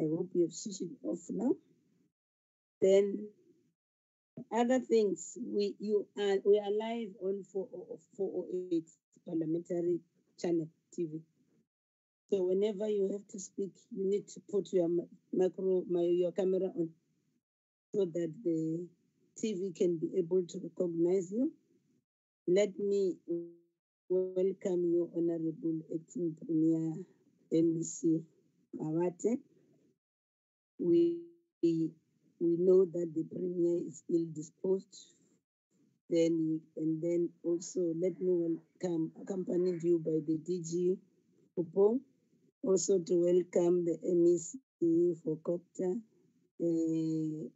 I hope you have switched it off now. Then other things, we you are we are live on 408 Parliamentary Channel TV. So whenever you have to speak, you need to put your micro my, your camera on so that the TV can be able to recognize you. Let me welcome you, Honorable Acting Premier MEC Awate. We, we know that the Premier is ill disposed. Then and then also let me welcome accompanied you by the DG Popo, also to welcome the MEC for COGTA, uh,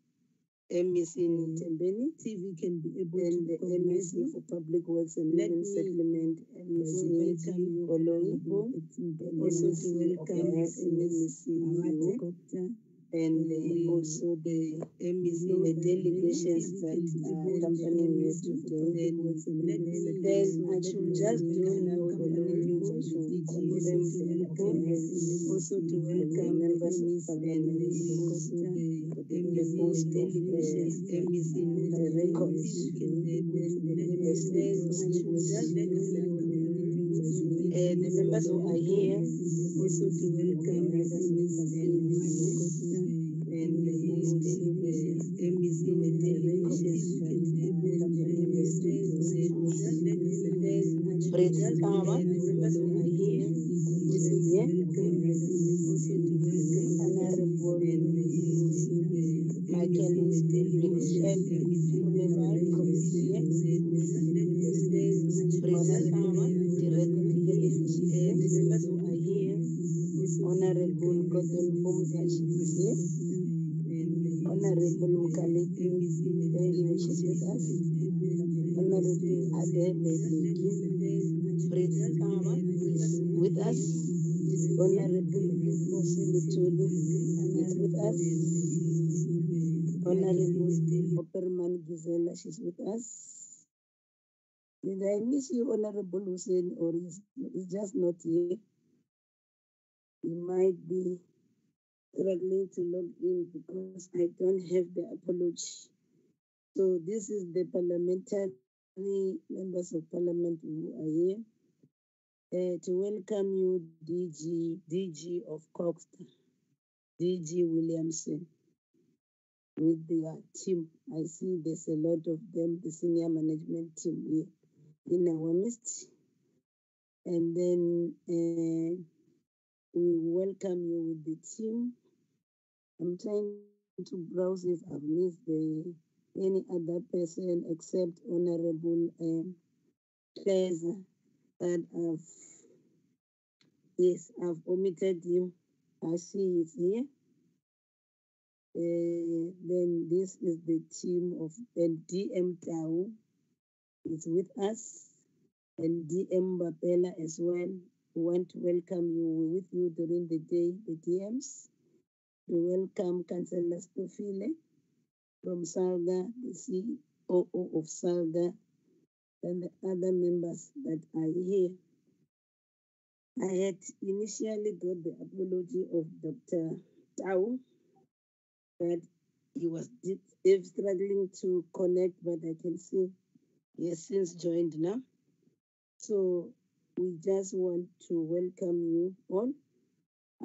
MEC in Tembeni. TV can be able and to the MEC for Public Works and Living Settlement, MEC Oloibo, also to welcome MEC COGTA and uh, also the MEC, the delegations that are accompanying today. Then I should just do now the also to welcome members of also the post delegations, MEC the records. Uh, the members who are here also to welcome members and the MEC Brett Kawa, members who Hussein, or is, is just not here? You might be struggling to log in because I don't have the apology. So this is the parliamentary members of parliament who are here uh, to welcome you, DG, DG of COGTA, DG Williamson, with their team. I see there's a lot of them, the senior management team here in our midst. And then uh, we welcome you with the team I'm trying to browse if I've missed the any other person except Honorable um, Claire that I've yes I've omitted him. I see he's here. Uh, then this is the team of and DM Tau is with us and DM Bapela as well. We want to welcome you. We're with you during the day, the DMs. We welcome Councillor Stofile from Salga, the COO of Salga, and the other members that are here. I had initially got the apology of Dr. Tau that he was struggling to connect, but I can see he has since joined now. So we just want to welcome you all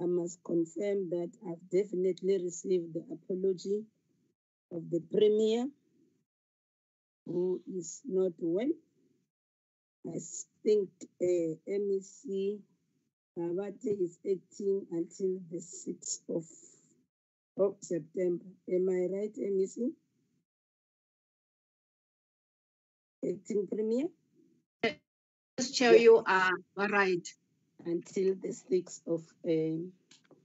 I must confirm that I've definitely received the apology of the Premier, who is not well. I think uh, MEC Awate is acting until the 6th of, of September. Am I right, MEC? Premier? Yes, Chair, you are right until the 6th of um,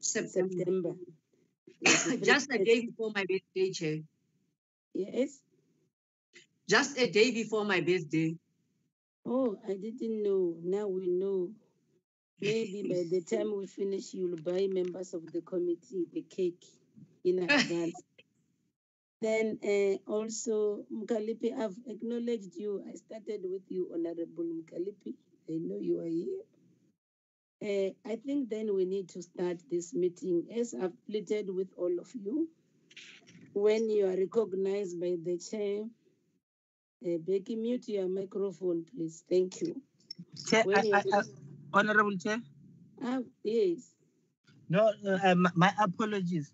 September. September. Just a day before my birthday, Chair. Yes. Just a day before my birthday. Oh, I didn't know. Now we know. Maybe by the time we finish, you'll buy members of the committee the cake in advance. Then uh, also, Mkalipi, I've acknowledged you. I started with you, Honorable Mkalipi. I know you are here. Uh, I think then we need to start this meeting as I've pleaded with all of you. When you are recognized by the chair, uh, Becky, mute your microphone, please. Thank you. Chair, I, I, I, Honorable Chair. ah, yes. No, uh, um, my apologies.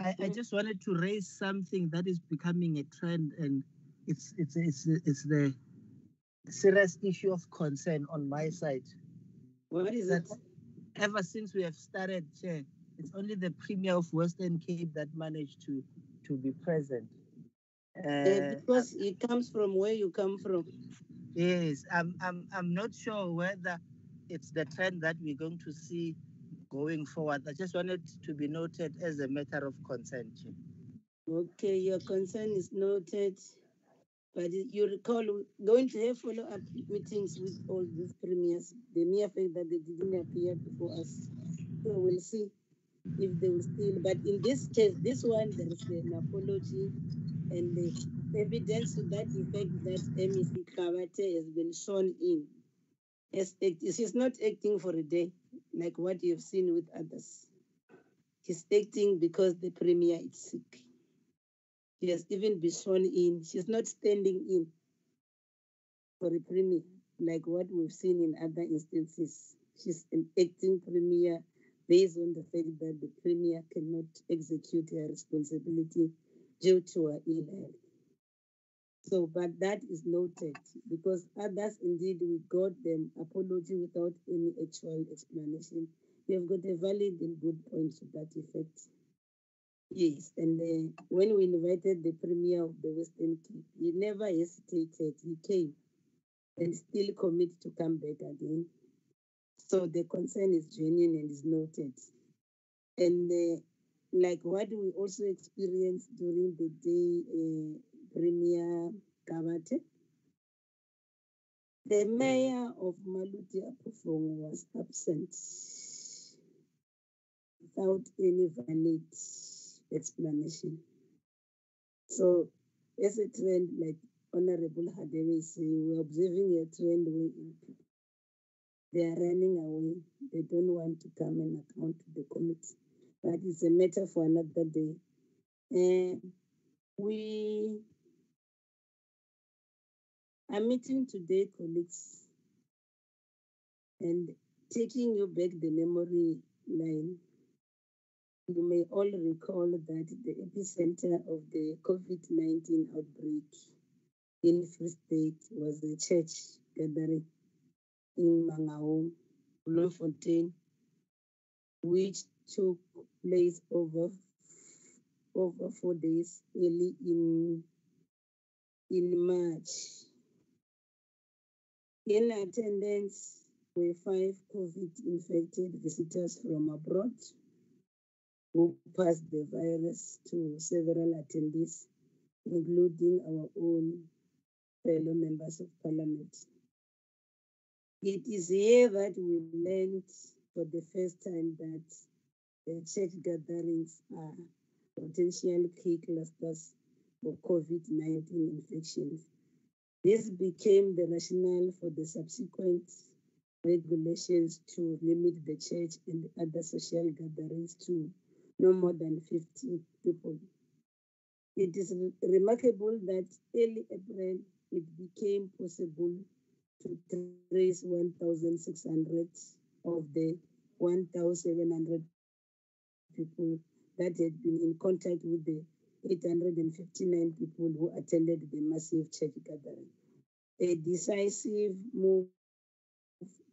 I, I Mm. just wanted to raise something that is becoming a trend, and it's it's it's it's the serious issue of concern on my side. What is That it? ever since we have started, Chair, it's only the Premier of Western Cape that managed to to be present. Uh, Uh, because it comes from where you come from. Yes, I'm, I'm, I'm not sure whether it's the trend that we're going to see going forward. I just wanted to be noted as a matter of concern. Okay, your concern is noted. But you recall going to have follow-up meetings with all these premiers. The mere fact that they didn't appear before us. So we'll see if they will still. But in this case, this one, there is an apology and the evidence to that effect that MEC Qabathe has been shown in. She's not acting for a day, like what you've seen with others. She's acting because the premier is sick. She has even been sworn in. She's not standing in for a premier, like what we've seen in other instances. She's an acting premier based on the fact that the premier cannot execute her responsibility due to her ill health. So, but that is noted because others indeed we got them apology without any actual explanation. We have got a valid and good point to that effect. Yes, and uh, when we invited the premier of the Western Cape, he never hesitated. He came and still committed to come back again. So the concern is genuine and is noted. And uh, like what we also experienced during the day, uh, Premier Qabathe, the hmm. mayor of Maluti-a-Phofung was absent without any valid explanation. So, as a trend, like Honorable Hadebe is saying, we're observing a trend where they are running away. They don't want to come and account to the committee. But it's a matter for another day. And we are meeting today, colleagues, and taking you back the memory line. You may all recall that the epicenter of the COVID 19 outbreak in Free State was a church gathering in Mangaung, Bloemfontein, which took place over over four days early in in March. In attendance were five COVID infected visitors from abroad who passed the virus to several attendees, including our own fellow members of parliament. It is here that we learned for the first time that the church gatherings are potential key clusters for COVID 19 infections. This became the rationale for the subsequent regulations to limit the church and other social gatherings to no more than 50 people. It is remarkable that early April it became possible to trace 1,600 of the 1,700 people that had been in contact with the 859 people who attended the massive church gathering. A decisive move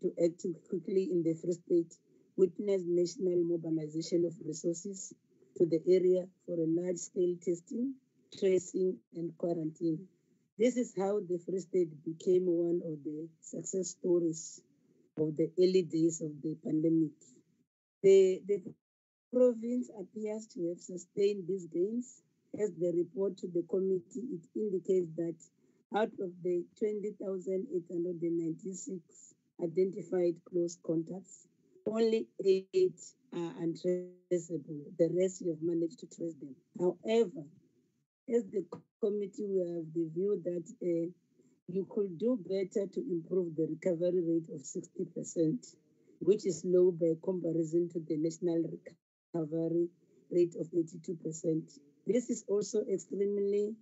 to act quickly in the Free State witnessed national mobilization of resources to the area for a large scale testing, tracing, and quarantine. This is how the Free State became one of the success stories of the early days of the pandemic. The, the province appears to have sustained these gains. As the report to the committee, it indicates that out of the 20,896 identified close contacts, only eight are untraceable. The rest you have managed to trace them. However, as the committee, we have the view that uh, you could do better to improve the recovery rate of 60%. which is low by comparison to the national recovery rate of 82%. This is also extremely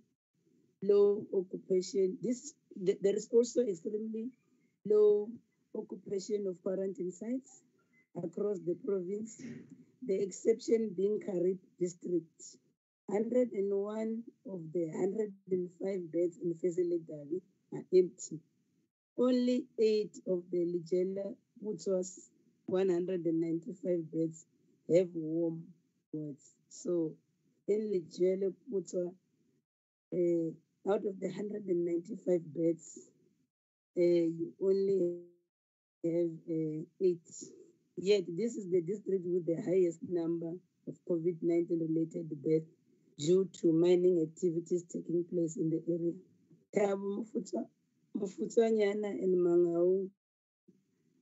low occupation. This th- there is also extremely low occupation of quarantine sites across the province, the exception being Xhariep district. 101 of the 105 beds in Fezile Dabi are empty. Only eight of the Ligela Butwas 195 beds have warm wards. So in Ligela Butwa, uh, out of the 195 beds, uh, you only have uh, eight. Yet this is the district with the highest number of COVID-19 related deaths due to mining activities taking place in the area. Mufutsa- Mofutsanyana and Mangaung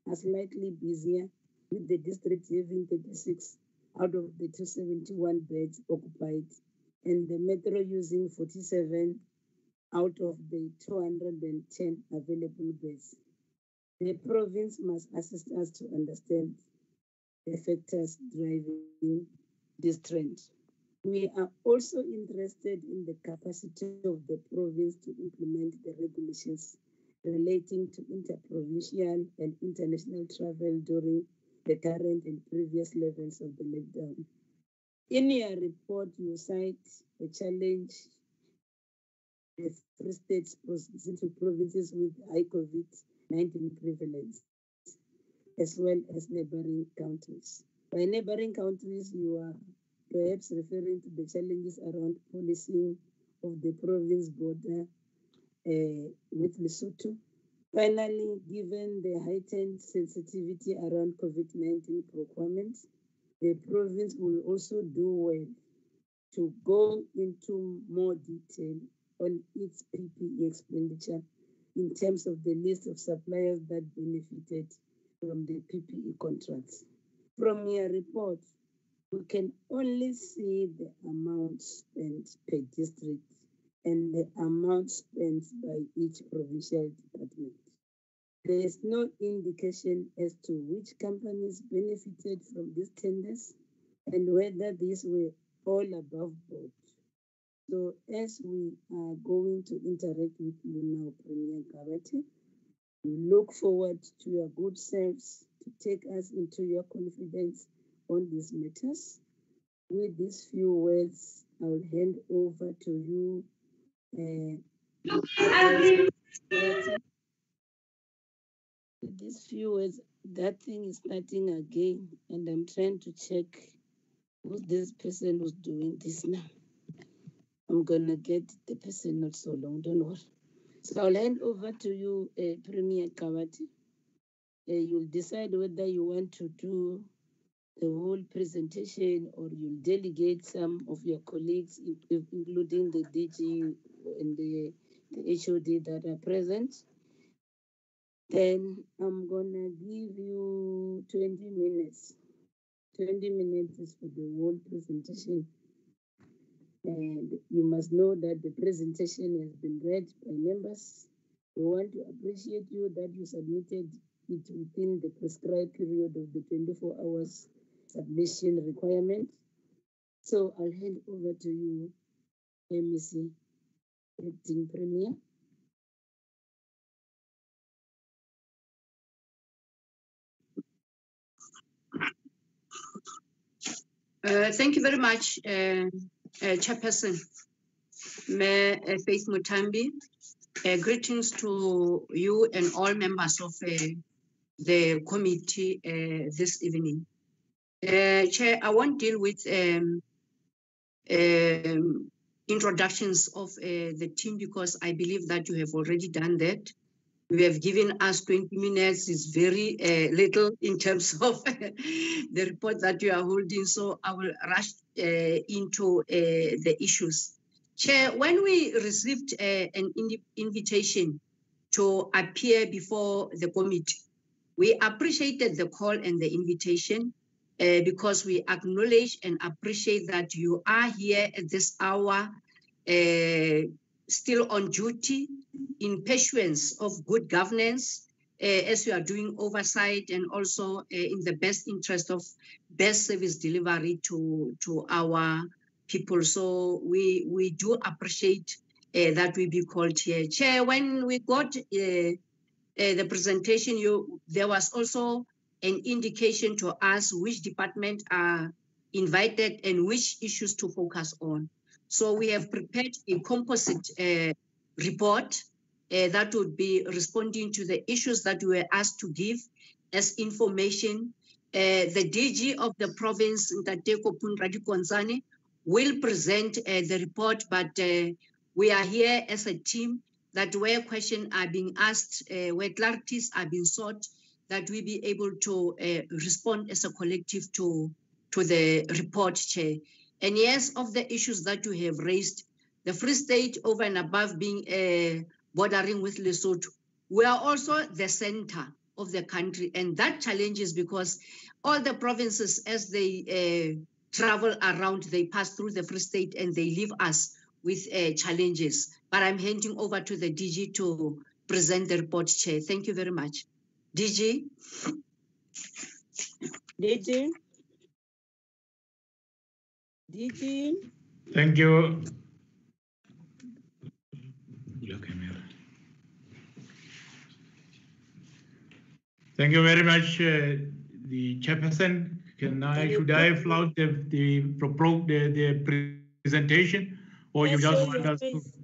are slightly busier, with the district having 36 out of the 271 beds occupied, and the metro using 47 out of the 210 available beds. The province must assist us to understand the factors driving this trend. We are also interested in the capacity of the province to implement the regulations relating to interprovincial and international travel during the current and previous levels of the lockdown. In your report, you cite the challenge the three states to provinces with high COVID 19 prevalence, as well as neighboring countries. By neighboring countries, you are perhaps referring to the challenges around policing of the province border uh, with Lesotho. Finally, given the heightened sensitivity around COVID 19 procurement, the province will also do well to go into more detail on its PPE expenditure in terms of the list of suppliers that benefited from the PPE contracts. From your report, we can only see the amount spent per district and the amount spent by each provincial department. There is no indication as to which companies benefited from these tenders and whether these were all above board. So as we are going to interact with you now, Premier Qabathe, we look forward to your good selves to take us into your confidence on these matters. With these few words, I'll hand over to you. Uh, these few words, that thing is starting again, and I'm trying to check who's this person who's doing this now. I'm gonna get the person not so long, don't worry. So I'll hand over to you, uh, Premier Qabathe. Uh, you'll decide whether you want to do the whole presentation or you'll delegate some of your colleagues, in- in- including the DG and the, the HOD that are present. Then I'm gonna give you 20 minutes. 20 minutes is for the whole presentation. And you must know that the presentation has been read by members. We want to appreciate you that you submitted it within the prescribed period of the 24 hours submission requirement. So I'll hand over to you, MEC, Acting Premier. Uh, thank you very much, uh, uh, Chairperson Mayor uh, Faith Muthambi. Uh, greetings to you and all members of the committee this evening. Chair, I won't deal with um, um, introductions of the team because I believe that you have already done that. You have given us 20 minutes, it's very uh, little in terms of the report that you are holding. So I will rush uh, into uh, the issues. Chair, when we received uh, an indi- invitation to appear before the committee, we appreciated the call and the invitation uh, because we acknowledge and appreciate that you are here at this hour, uh, still on duty in pursuance of good governance uh, as you are doing oversight and also uh, in the best interest of best service delivery to, to our people. So we, we do appreciate uh, that we be called here. Chair, when we got the presentation, you there was also an indication to us which department are invited and which issues to focus on. So we have prepared a composite uh, report uh, that would be responding to the issues that we were asked to give as information. Uh, the DG of the province, Ntate Kopung Ralikontsane, will present uh, the report, but uh, we are here as a team that where questions are being asked, uh, where clarities are being sought, that we be able to respond as a collective to, to the report, Chair. And yes, of the issues that you have raised, the Free State over and above being uh, bordering with Lesotho, we are also the center of the country. And that challenge is because all the provinces, as they uh, travel around, they pass through the Free State and they leave us with uh, challenges. But I'm handing over to the DG to present the report, Chair. Thank you very much. DG? DG? Thank you. Thank you very much, uh, the chairperson. Can I, should I flout the, the, the, the presentation? Or you just show want your us to? face.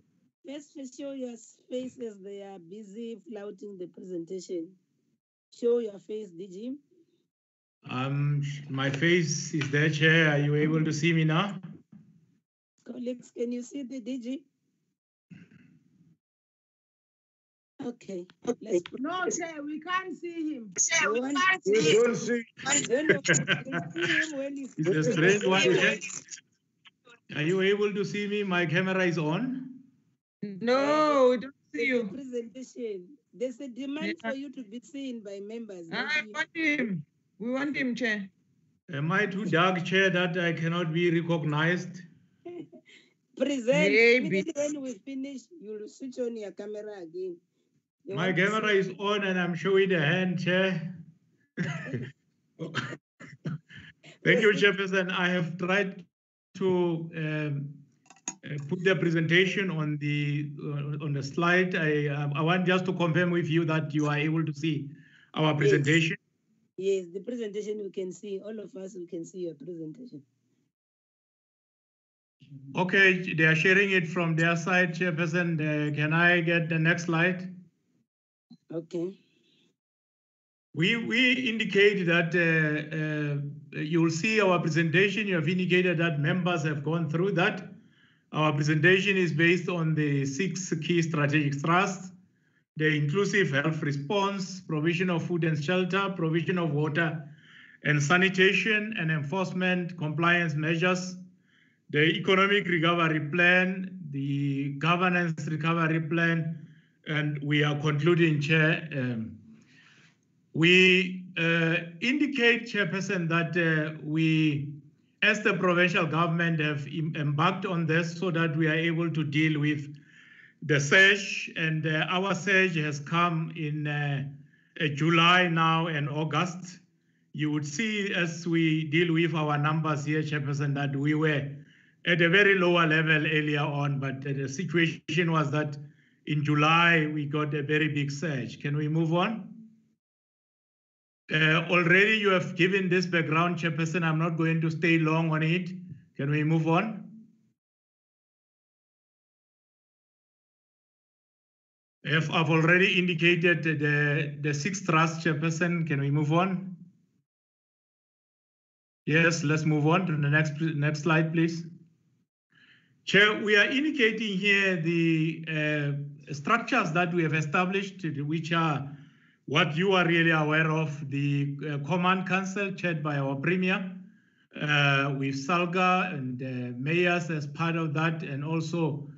First, first show your faces. They are busy flouting the presentation. Show your face, DG. Um, my face is there, Chair. Are you able to see me now? Colleagues, can you see the DG? Okay, let's No, Chair, we can't see him. we want- We don't see. I don't know. I can see him when he's- It's a strange one, Chair. Are you able to see me? My camera is on. No, we don't see the you. Presentation. There's a demand Yeah. for you to be seen by members. not I you. want him. We want him, Chair. Am I too dark, Chair, that I cannot be recognized? Present. Maybe. When we finish, you'll switch on your camera again. They My want to see camera is on and I'm showing the hand, Chair. Thank you, Jefferson. I have tried to um, uh, put the presentation on the uh, on the slide. I um, I want just to confirm with you that you are able to see our presentation. Yes, the presentation we can see, all of us, we can see your presentation. Okay, they are sharing it from their side, Chairperson. Uh, Can I get the next slide? Okay. We, we indicate that uh, uh, you'll see our presentation. You have indicated that members have gone through that. Our presentation is based on the six key strategic thrusts, the inclusive health response, provision of food and shelter, provision of water and sanitation and enforcement compliance measures, the economic recovery plan, the governance recovery plan, and we are concluding, Chair, um, we uh, indicate, Chairperson, that uh, we, as the provincial government, have embarked on this so that we are able to deal with the surge, and uh, our surge has come in uh, uh, July now and August. You would see as we deal with our numbers here, Chairperson, that we were at a very lower level earlier on, but the situation was that in July we got a very big surge. Can we move on? Uh, already you have given this background, Chairperson. I'm not going to stay long on it. Can we move on? If I've already indicated the, the sixth trust, Chairperson, can we move on? Yes, let's move on to the next, next slide, please. Chair, we are indicating here the uh, structures that we have established, which are what you are really aware of, the uh, Command Council chaired by our Premier, uh, with Salga and uh, mayors as part of that, and also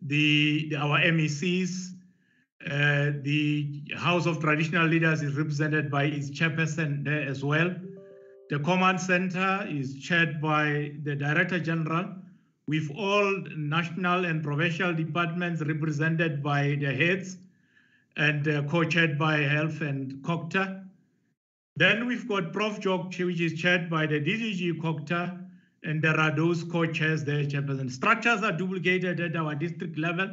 the, the- our MECs. Uh, the House of Traditional Leaders is represented by its chairperson there as well. The Command Center is chaired by the Director General, with all national and provincial departments represented by the heads. and uh, co-chaired by Health and COGTA. Then we've got ProvJOC, which is chaired by the DDG COGTA, and there are those co-chairs there, chairperson. Structures are duplicated at our district level,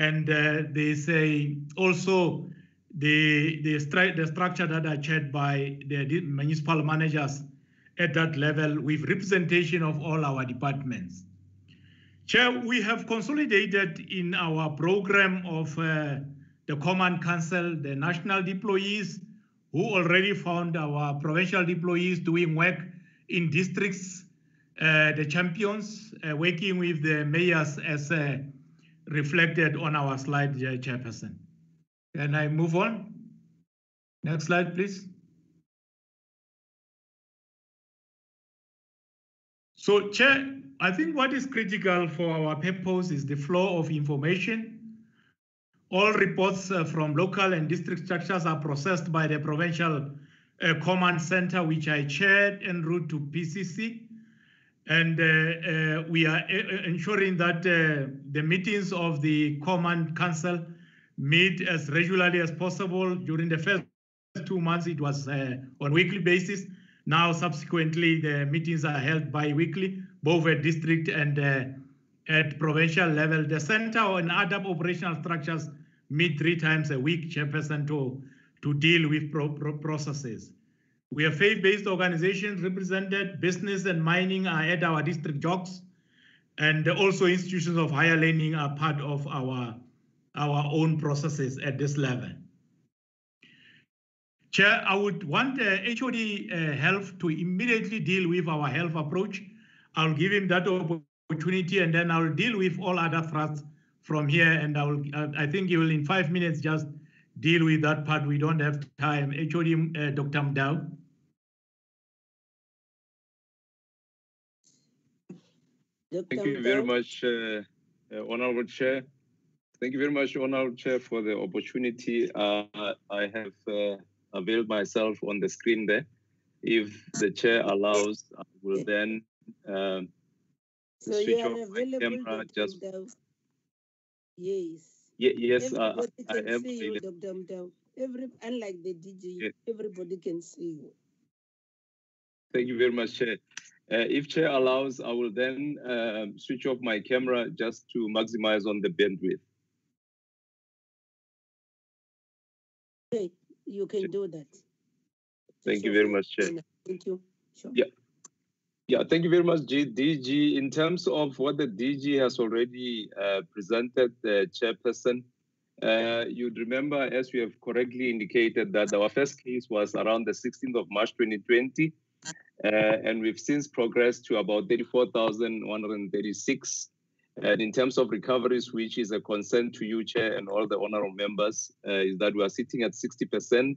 and uh, they say also the the, stri- the structure that are chaired by the municipal managers at that level with representation of all our departments. Chair, we have consolidated in our program of uh, the Command Council, the national deployees who already found our provincial deployees doing work in districts, uh, the champions, uh, working with the mayors as uh, reflected on our slide, uh, Chairperson. Can I move on? Next slide, please. So, Chair, I think what is critical for our purpose is the flow of information. All reports uh, from local and district structures are processed by the provincial uh, command center, which I chaired en route to PCC. And uh, uh, we are uh, ensuring that uh, the meetings of the command council meet as regularly as possible. During the first two months, it was uh, on weekly basis. Now, subsequently, the meetings are held bi-weekly, both at district and uh, at provincial level. The center and other operational structures meet three times a week, Chairperson, to, to deal with pro pro processes. We have faith-based organizations represented, business and mining are at our district jobs, and also institutions of higher learning are part of our, our own processes at this level. Chair, I would want uh, HOD uh, Health to immediately deal with our health approach. I'll give him that opportunity and then I'll deal with all other thrusts from here. And I will, uh, I think he will in five minutes just deal with that part. We don't have time. HOD uh, Dr. Mdao. Thank you very much, uh, uh, Honorable Chair. Thank you very much, Honorable Chair, for the opportunity. Uh, I have uh, availed myself on the screen there. If the Chair allows, I will then um, So switch off my camera just-? Yes. Ye- yes, uh, I am. see you, available. Dr. Mdau. Every, unlike the DG, Yeah. everybody can see you. Thank you very much, Chair. Uh, if Chair allows, I will then um, switch off my camera just to maximize on the bandwidth. Okay, you can do that. Thank you very much, Chair. Thank you. Sure. Yeah. Yeah, thank you very much, DG. In terms of what the DG has already uh, presented, the chairperson, uh, you'd remember, as we have correctly indicated, that our first case was around the 16th of March 2020, uh, and we've since progressed to about 34,136. And in terms of recoveries, which is a concern to you, Chair, and all the honorable members, uh, is that we are sitting at 60%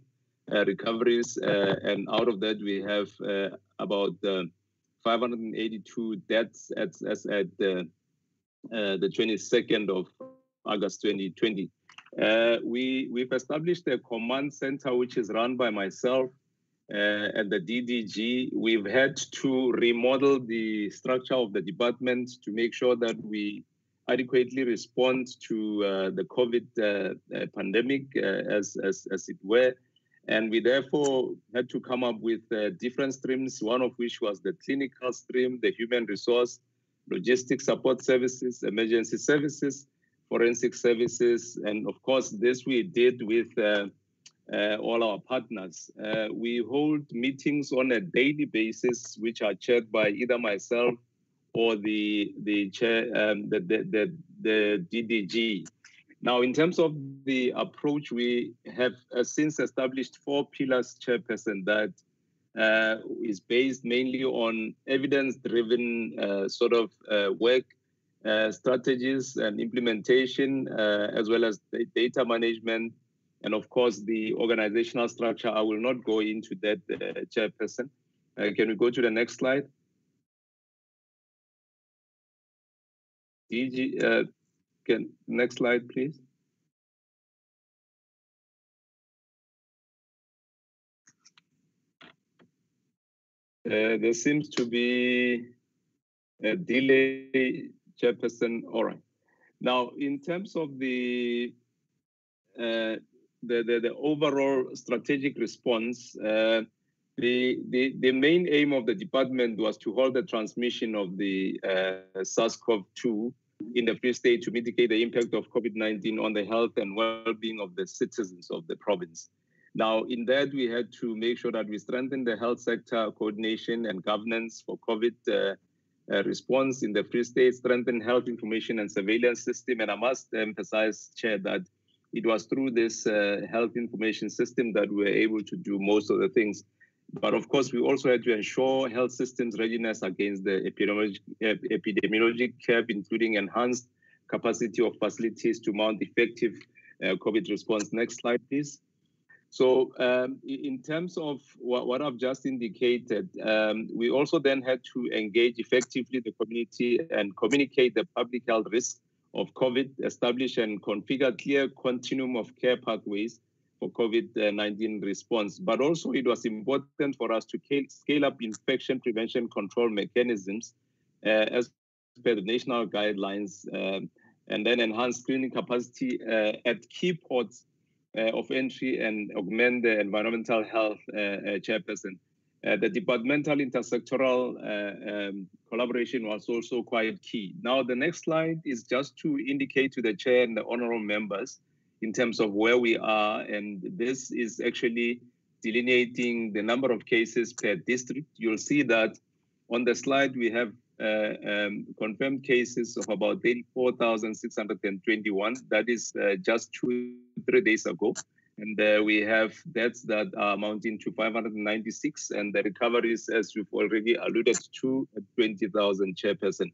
uh, recoveries, uh, and out of that, we have uh, about uh, 582 deaths at, as at the, uh, the 22nd of August 2020. Uh, we, we've established a command center which is run by myself uh, and the DDG. We've had to remodel the structure of the department to make sure that we adequately respond to uh, the COVID uh, uh, pandemic uh, as, as, as it were. And we therefore had to come up with uh, different streams, one of which was the clinical stream, the human resource, logistics support services, emergency services, forensic services, and of course, this we did with uh, all our partners. Uh, we hold meetings on a daily basis, which are chaired by either myself or the the chair, um, the, the the the DDG. Now, in terms of the approach, we have uh, since established four pillars, Chairperson, that uh, is based mainly on evidence-driven uh, sort of uh, work strategies and implementation, as well as data management, and of course the organizational structure. I will not go into that, uh, Chairperson. Uh, can we go to the next slide? DG, uh, can next slide, please. Uh, there seems to be a delay, Chairperson. All right. Now, in terms of the uh, the, the, the overall strategic response, uh, the, the, the main aim of the department was to halt the transmission of the uh, SARS-CoV-2 in the Free State to mitigate the impact of COVID-19 on the health and well-being of the citizens of the province. Now, in that, we had to make sure that we strengthen the health sector coordination and governance for COVID uh, uh, response in the Free State, strengthen health information and surveillance system. And I must emphasize, Chair, that it was through this uh, health information system that we were able to do most of the things. But of course, we also had to ensure health systems readiness against the epidemiologic, epidemiologic curve, including enhanced capacity of facilities to mount effective uh, COVID response. Next slide, please. So um, in terms of what, what I've just indicated, um, we also then had to engage effectively the community and communicate the public health risk of COVID, establish and configure clear continuum of care pathways for COVID-19 response. But also it was important for us to scale up infection prevention control mechanisms uh, as per the national guidelines um, and then enhance screening capacity uh, at key ports uh, of entry and augment the environmental health uh, uh, the departmental intersectoral um, collaboration was also quite key. Now, the next slide is just to indicate to the chair and the honorable members in terms of where we are, and this is actually delineating the number of cases per district. You'll see that on the slide we have uh, um, confirmed cases of about 84,621. That is uh, just two, three days ago. And uh, we have deaths that are amounting to 596, and the recoveries, as we've already alluded to, 20,000 chairperson.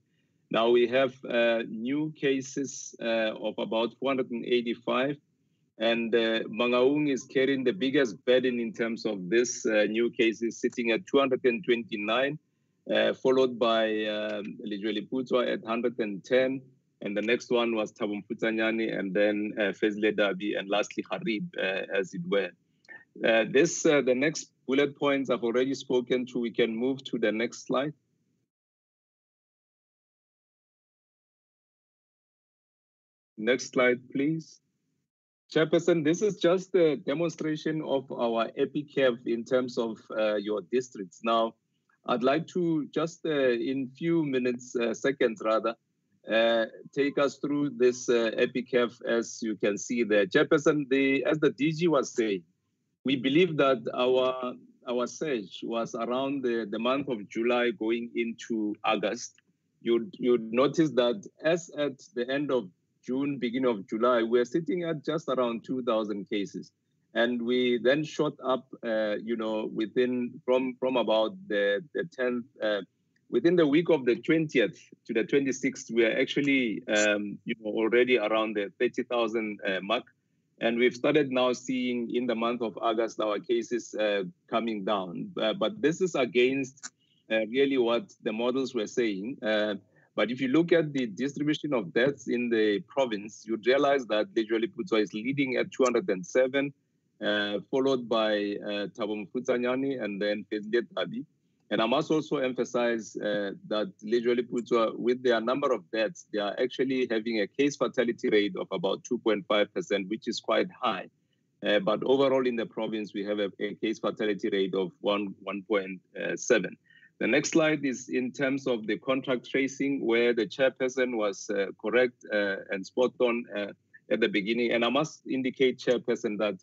Now we have uh, new cases uh, of about 485, and uh, Mangaung is carrying the biggest burden in terms of this new cases, sitting at 229 uh, followed by um, Lejweleputswa at 110. And the next one was Thabo Mofutsanyana, and then uh, Fezile Dabi, and lastly Xhariep, uh, as it were. Uh, this, uh, the next bullet points I've already spoken to. We can move to the next slide. Next slide, please. Chairperson, this is just a demonstration of our EpiCurve in terms of uh, your districts. Now, I'd like to just uh, in few minutes, uh, seconds rather, uh, take us through this uh, EpiCurve as you can see there. Chairperson, the, as the DG was saying, we believe that our our surge was around the, the month of July going into August. You'd, you'd notice that as at the end of June, beginning of July, we're sitting at just around 2,000 cases and we then shot up, uh, you know, within from from about the the 10th, uh, within the week of the 20th to the 26th, we are actually, um, you know, already around the 30,000 uh, mark, and we've started now seeing in the month of August our cases uh, coming down. Uh, but this is against uh, really what the models were saying. but if you look at the distribution of deaths in the province, you realize that Lejweleputswa is leading at 207 uh, followed by uh, Thabo and then Fezile Dabi. And I must also emphasize uh, that Lejweleputswa, with their number of deaths, they are actually having a case fatality rate of about 2.5%, which is quite high. Uh, but overall in the province, we have a, a case fatality rate of 1, 1.7. The next slide is in terms of the contact tracing, where the chairperson was uh, correct uh, and spot on uh, at the beginning. And I must indicate, chairperson, that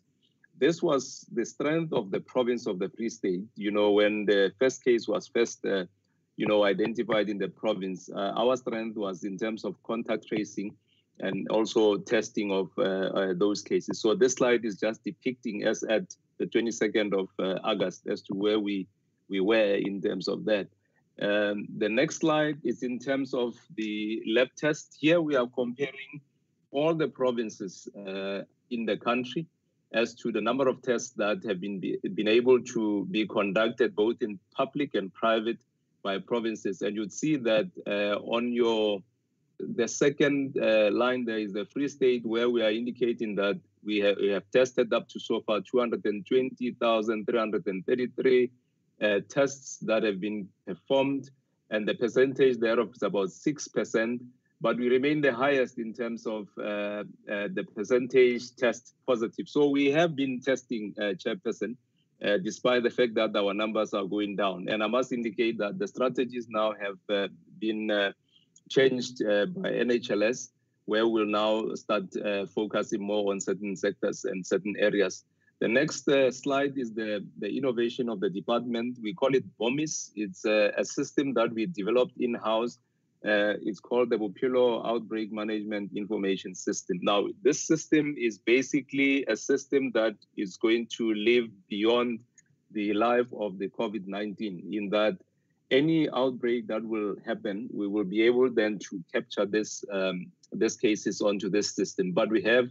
this was the strength of the province of the Free State. You know, when the first case was first, uh, you know, identified in the province, uh, our strength was in terms of contact tracing and also testing of uh, uh those cases. So this slide is just depicting us at the 22nd of uh, August as to where we we were in terms of that. Um, the next slide is in terms of the lab test. Here we are comparing all the provinces uh, in the country as to the number of tests that have been be, been able to be conducted both in public and private by provinces. And you'd see that uh, on your the second uh, line there is the Free State where we are indicating that we have, we have tested up to so far 220,333 uh, tests that have been performed, and the percentage thereof is about six percent. But we remain the highest in terms of uh, uh, the percentage test positive. So we have been testing, uh, Chairperson, uh, despite the fact that our numbers are going down. And I must indicate that the strategies now have uh, been uh, changed by NHLS, where we'll now start focusing more on certain sectors and certain areas. The next slide is the, the innovation of the department. We call it BOMIS. It's a, a system that we developed in-house. Uh, it's called the Bophelo Outbreak Management Information System. Now, this system is basically a system that is going to live beyond the life of the COVID-19 in that any outbreak that will happen, we will be able then to capture this um, this cases onto this system. But we have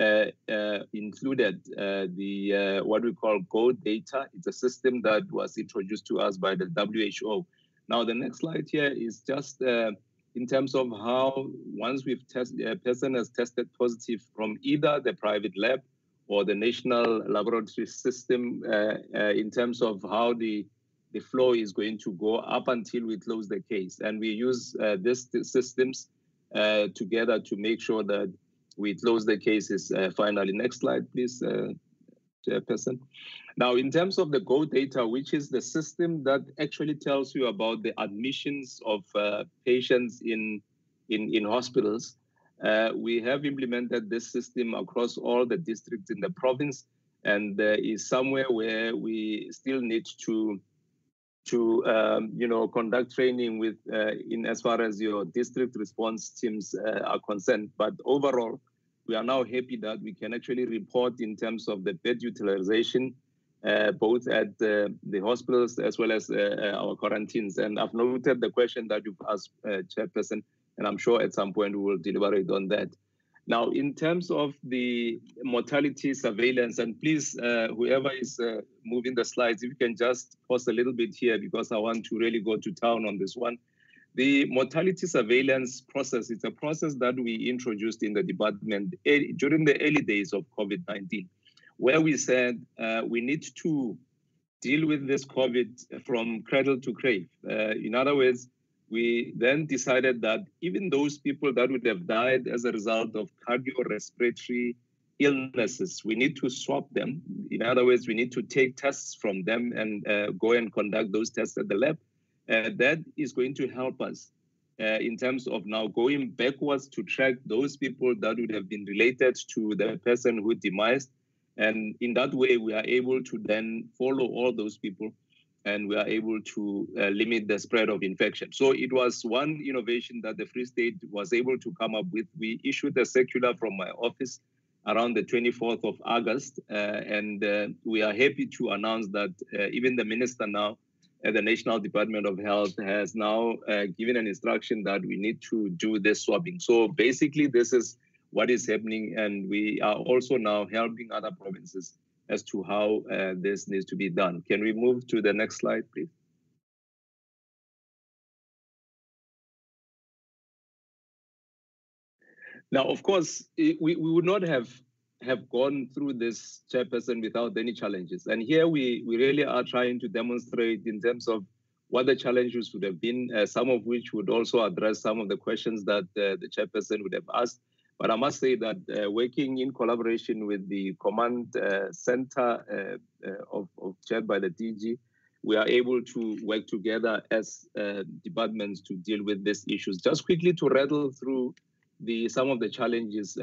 uh, uh, included uh, the what we call Go data. It's a system that was introduced to us by the WHO. Now, the next slide here is just in terms of how once we've tested a person has tested positive from either the private lab or the national laboratory system uh, uh, in terms of how the the flow is going to go up until we close the case and we use uh, these systems together to make sure that we close the cases uh, finally. Next slide, please, uh, Chairperson. Now, in terms of the Go data, which is the system that actually tells you about the admissions of uh, patients in, in, in hospitals, uh, we have implemented this system across all the districts in the province, and there is somewhere where we still need to to um, you know conduct training with uh, in as far as your district response teams uh, are concerned. But overall, we are now happy that we can actually report in terms of the bed utilization, both at the hospitals as well as uh, uh, our quarantines. And I've noted the question that you've asked, uh, Chairperson, and I'm sure at some point we will deliberate on that. Now, in terms of the mortality surveillance, and please, uh, whoever is uh, moving the slides, if you can just pause a little bit here because I want to really go to town on this one. The mortality surveillance process is a process that we introduced in the department during the early days of COVID 19, where we said uh, we need to deal with this COVID from cradle to grave. Uh, in other words, we then decided that even those people that would have died as a result of cardiorespiratory illnesses, we need to swap them. In other words, we need to take tests from them and uh, go and conduct those tests at the lab uh, that is going to help us uh, in terms of now going backwards to track those people that would have been related to the person who demised. And in that way, we are able to then follow all those people and we are able to uh, limit the spread of infection. So it was one innovation that the Free State was able to come up with. We issued a circular from my office around the 24th of August, uh, and uh, we are happy to announce that uh, even the minister now at the National Department of Health has now uh, given an instruction that we need to do this swabbing. So basically, this is what is happening, and we are also now helping other provinces as to how uh, this needs to be done. Can we move to the next slide, please? Now, of course, we, we would not have have gone through this chairperson without any challenges. And here we, we really are trying to demonstrate in terms of what the challenges would have been, uh, some of which would also address some of the questions that uh, the chairperson would have asked. But I must say that uh, working in collaboration with the command uh, center uh, uh, of, of, chaired by the DG, we are able to work together as departments to deal with these issues. Just quickly to rattle through the some of the challenges.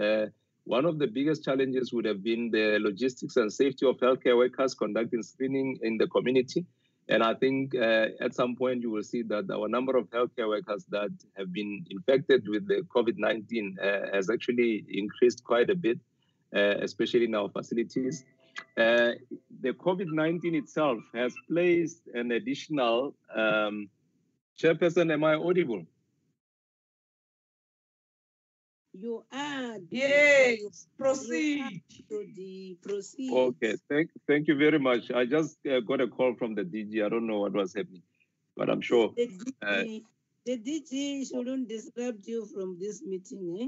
One of the biggest challenges would have been the logistics and safety of healthcare workers conducting screening in the community. And I think uh, at some point you will see that our number of healthcare workers that have been infected with the COVID 19 uh, has actually increased quite a bit, uh, especially in our facilities. Uh, the COVID 19 itself has placed an additional um, chairperson. Am I audible? You are. Yes, proceed. proceed. Okay, thank, thank you very much. I just uh, got a call from the DG. I don't know what was happening, but I'm sure. The DG, uh, the DG shouldn't disrupt you from this meeting, eh?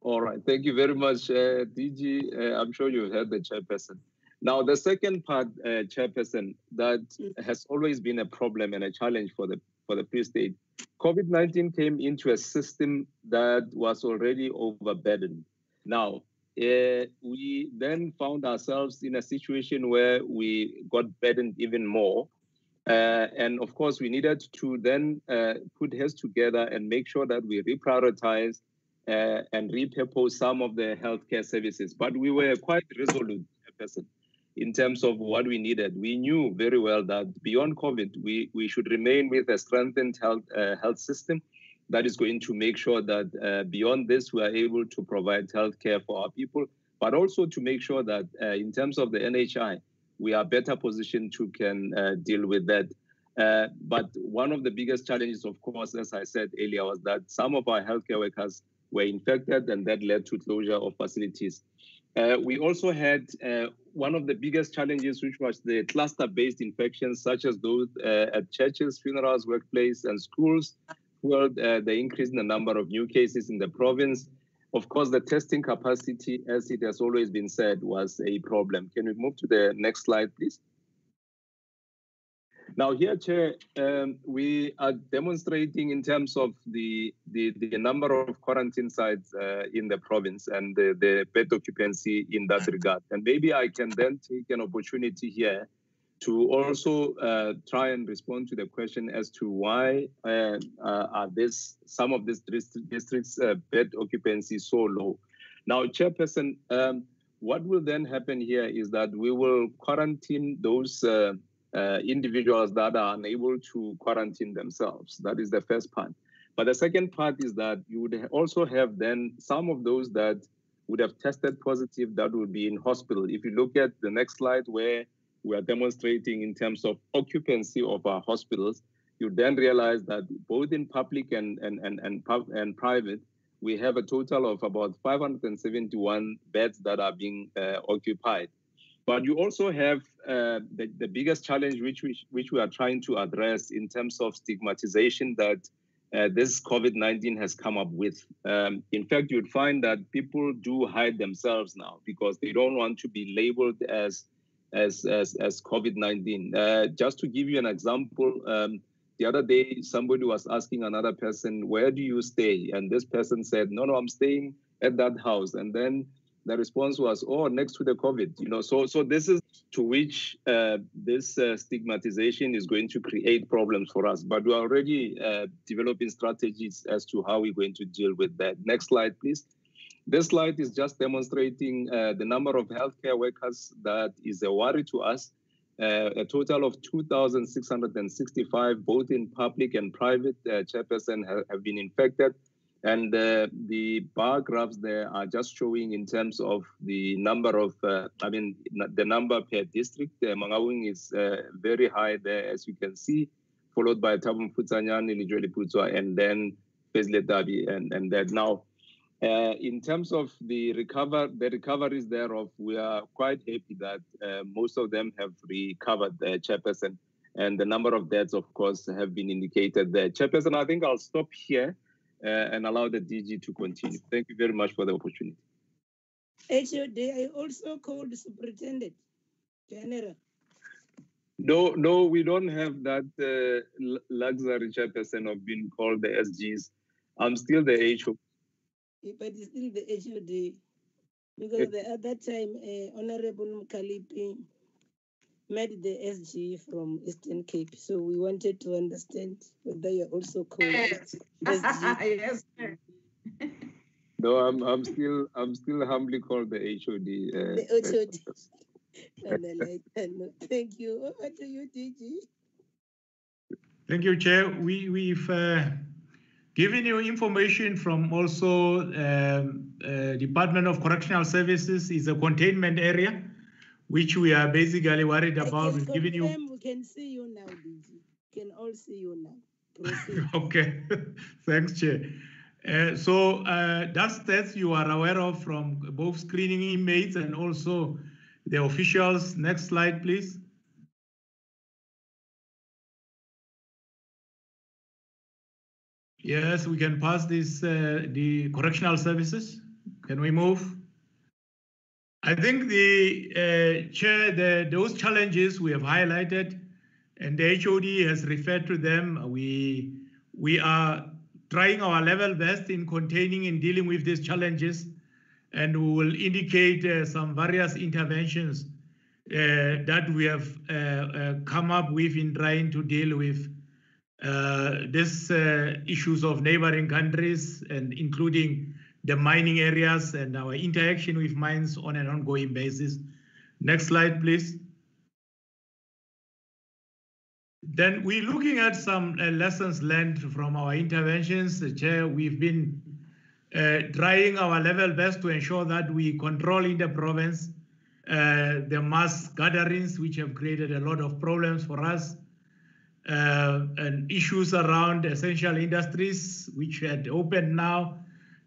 All right, thank you very much, uh, DG. Uh, I'm sure you heard the chairperson. Now, the second part, uh, Chairperson, that mm. has always been a problem and a challenge for the for the Free State. COVID-19 came into a system that was already overburdened. Now, uh, we then found ourselves in a situation where we got burdened even more. Uh, and of course, we needed to then uh, put heads together and make sure that we reprioritize and repurpose some of the healthcare services. But we were quite resolute, person, in terms of what we needed. We knew very well that beyond COVID, we, we should remain with a strengthened health uh, health system that is going to make sure that uh, beyond this, we are able to provide healthcare for our people, but also to make sure that uh, in terms of the NHI, we are better positioned to can uh, deal with that. Uh, but one of the biggest challenges, of course, as I said earlier, was that some of our healthcare workers were infected, and that led to closure of facilities. Uh, we also had uh, one of the biggest challenges, which was the cluster-based infections, such as those uh, at churches, funerals, workplace, and schools, fueled uh, the increase in the number of new cases in the province. Of course, the testing capacity, as it has always been said, was a problem. Can we move to the next slide, please? Now here, Chair, um, we are demonstrating in terms of the, the, the number of quarantine sites uh, in the province and the, the bed occupancy in that regard. And maybe I can then take an opportunity here to also uh, try and respond to the question as to why uh, uh are this some of these districts uh, bed occupancy so low. Now, Chairperson, um, what will then happen here is that we will quarantine those uh, individuals that are unable to quarantine themselves. That is the first part. But the second part is that you would also have then some of those that would have tested positive that would be in hospital. If you look at the next slide where we are demonstrating in terms of occupancy of our hospitals, you then realize that both in public and, and, and, and, and private, we have a total of about 571 beds that are being uh, occupied. But you also have uh, the, the biggest challenge which we, which we are trying to address in terms of stigmatization that uh, this COVID 19 has come up with. Um, in fact, you'd find that people do hide themselves now because they don't want to be labeled as as as, as COVID 19. Uh, just to give you an example, um, the other day somebody was asking another person, "Where do you stay?" And this person said, "No, no, I'm staying at that house." And then the response was, "Oh, next to the COVID." You know, so so this is to which uh, this uh, stigmatization is going to create problems for us. But we're already uh, developing strategies as to how we're going to deal with that. Next slide, please. This slide is just demonstrating uh, the number of healthcare workers that is a worry to us. Uh, a total of 2,665, both in public and private uh, chairperson, have, have been infected. And uh, the bar graphs there are just showing in terms of the number of, uh, I mean, the number per district. Uh, Mangaung is uh, very high there, as you can see, followed by Thabo Mofutsanyana, Lijwe Leputswa, and then Fezile Dabi, and, and that. Now, uh, in terms of the recover, the recoveries thereof, we are quite happy that uh, most of them have recovered, the chairperson, and the number of deaths, of course, have been indicated there. Chairperson, I think I'll stop here and allow the DG to continue. Thank you very much for the opportunity. HOD, I also called the superintendent general. No, no, we don't have that uh, luxury chairperson of being called the SGs. I'm still the HOD. But it's still the HOD. Because the, at that time, uh, Honorable Mkalipi met the SG from Eastern Cape. So we wanted to understand whether you're also called yes. SG. yes. No, I'm I'm still I'm still humbly called the HOD. Uh, the HOD. and I like. Thank you. Over to you, DG. Thank you, Chair. We we've uh, given you information from also um, uh, Department of Correctional Services is a containment area which we are basically worried about. We've given you. We can see you now, DG. We can all see you now. okay, thanks, Chair. Uh, so uh, that's that you are aware of from both screening inmates and also the officials. Next slide, please. Yes, we can pass this, uh, the correctional services. Can we move? I think the uh, chair, the, those challenges we have highlighted, and the HOD has referred to them. We we are trying our level best in containing and dealing with these challenges, and we will indicate uh, some various interventions uh, that we have uh, uh, come up with in trying to deal with uh, these issues of neighboring countries and including the mining areas and our interaction with mines on an ongoing basis. Next slide, please. Then we're looking at some uh, lessons learned from our interventions. Chair, we've been uh, trying our level best to ensure that we control in the province uh, the mass gatherings, which have created a lot of problems for us, uh, and issues around essential industries, which had opened now,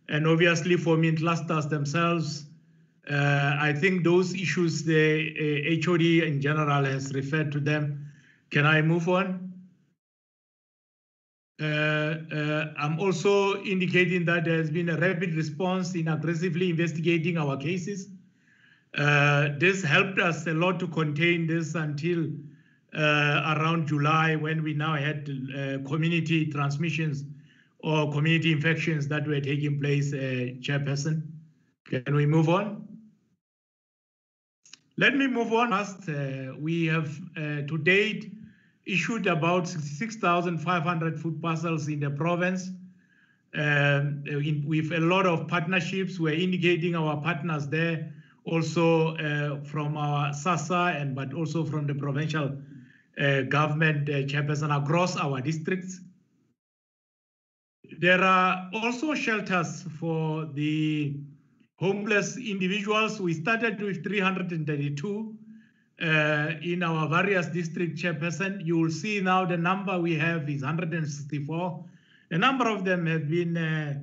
and obviously for forming clusters themselves. Uh, I think those issues the HOD in general has referred to them can I move on? Uh, uh, I'm also indicating that there has been a rapid response in aggressively investigating our cases. Uh, this helped us a lot to contain this until uh, around July when we now had uh, community transmissions or community infections that were taking place, uh, Chairperson. Can we move on? Let me move on. First, we have to date issued about 6,500 food parcels in the province. Um, in, with a lot of partnerships, we're indicating our partners there, also uh, from our SASSA and but also from the provincial uh, government uh, chairperson across our districts. There are also shelters for the homeless individuals. We started with 332 uh, in our various district chairperson, you will see now the number we have is 164. A number of them have been uh,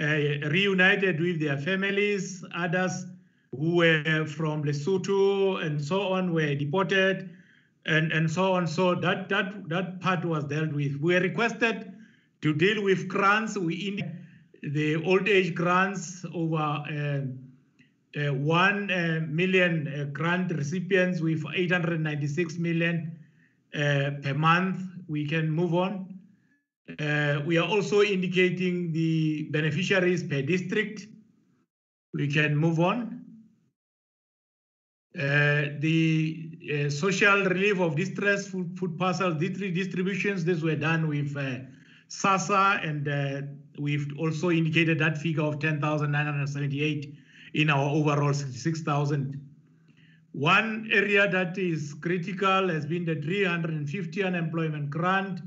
uh, reunited with their families. Others who were from Lesotho and so on were deported and, and so on. So that, that, that part was dealt with. We requested to deal with grants. We the old age grants over uh, uh, 1 uh, million uh, grant recipients with 896 million per month. We can move on. we are also indicating the beneficiaries per district. We can move on. Uh, the uh, social relief of distress food, food parcels distributions, these were done with uh, SASSA, and we've also indicated that figure of 10,978 in our overall 66,000. One area that is critical has been the 350 unemployment grant.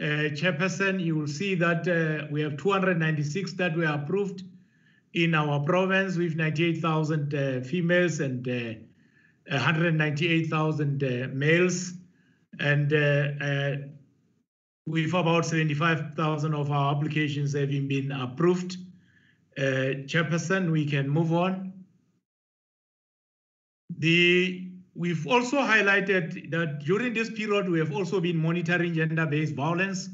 Uh, chairperson, you will see that uh, we have 296 that were approved in our province with 98,000 uh, females and uh, 198,000 uh, males. And with about 75,000 of our applications having been approved. Uh, chairperson, we can move on. The, we've also highlighted that during this period, we have also been monitoring gender-based violence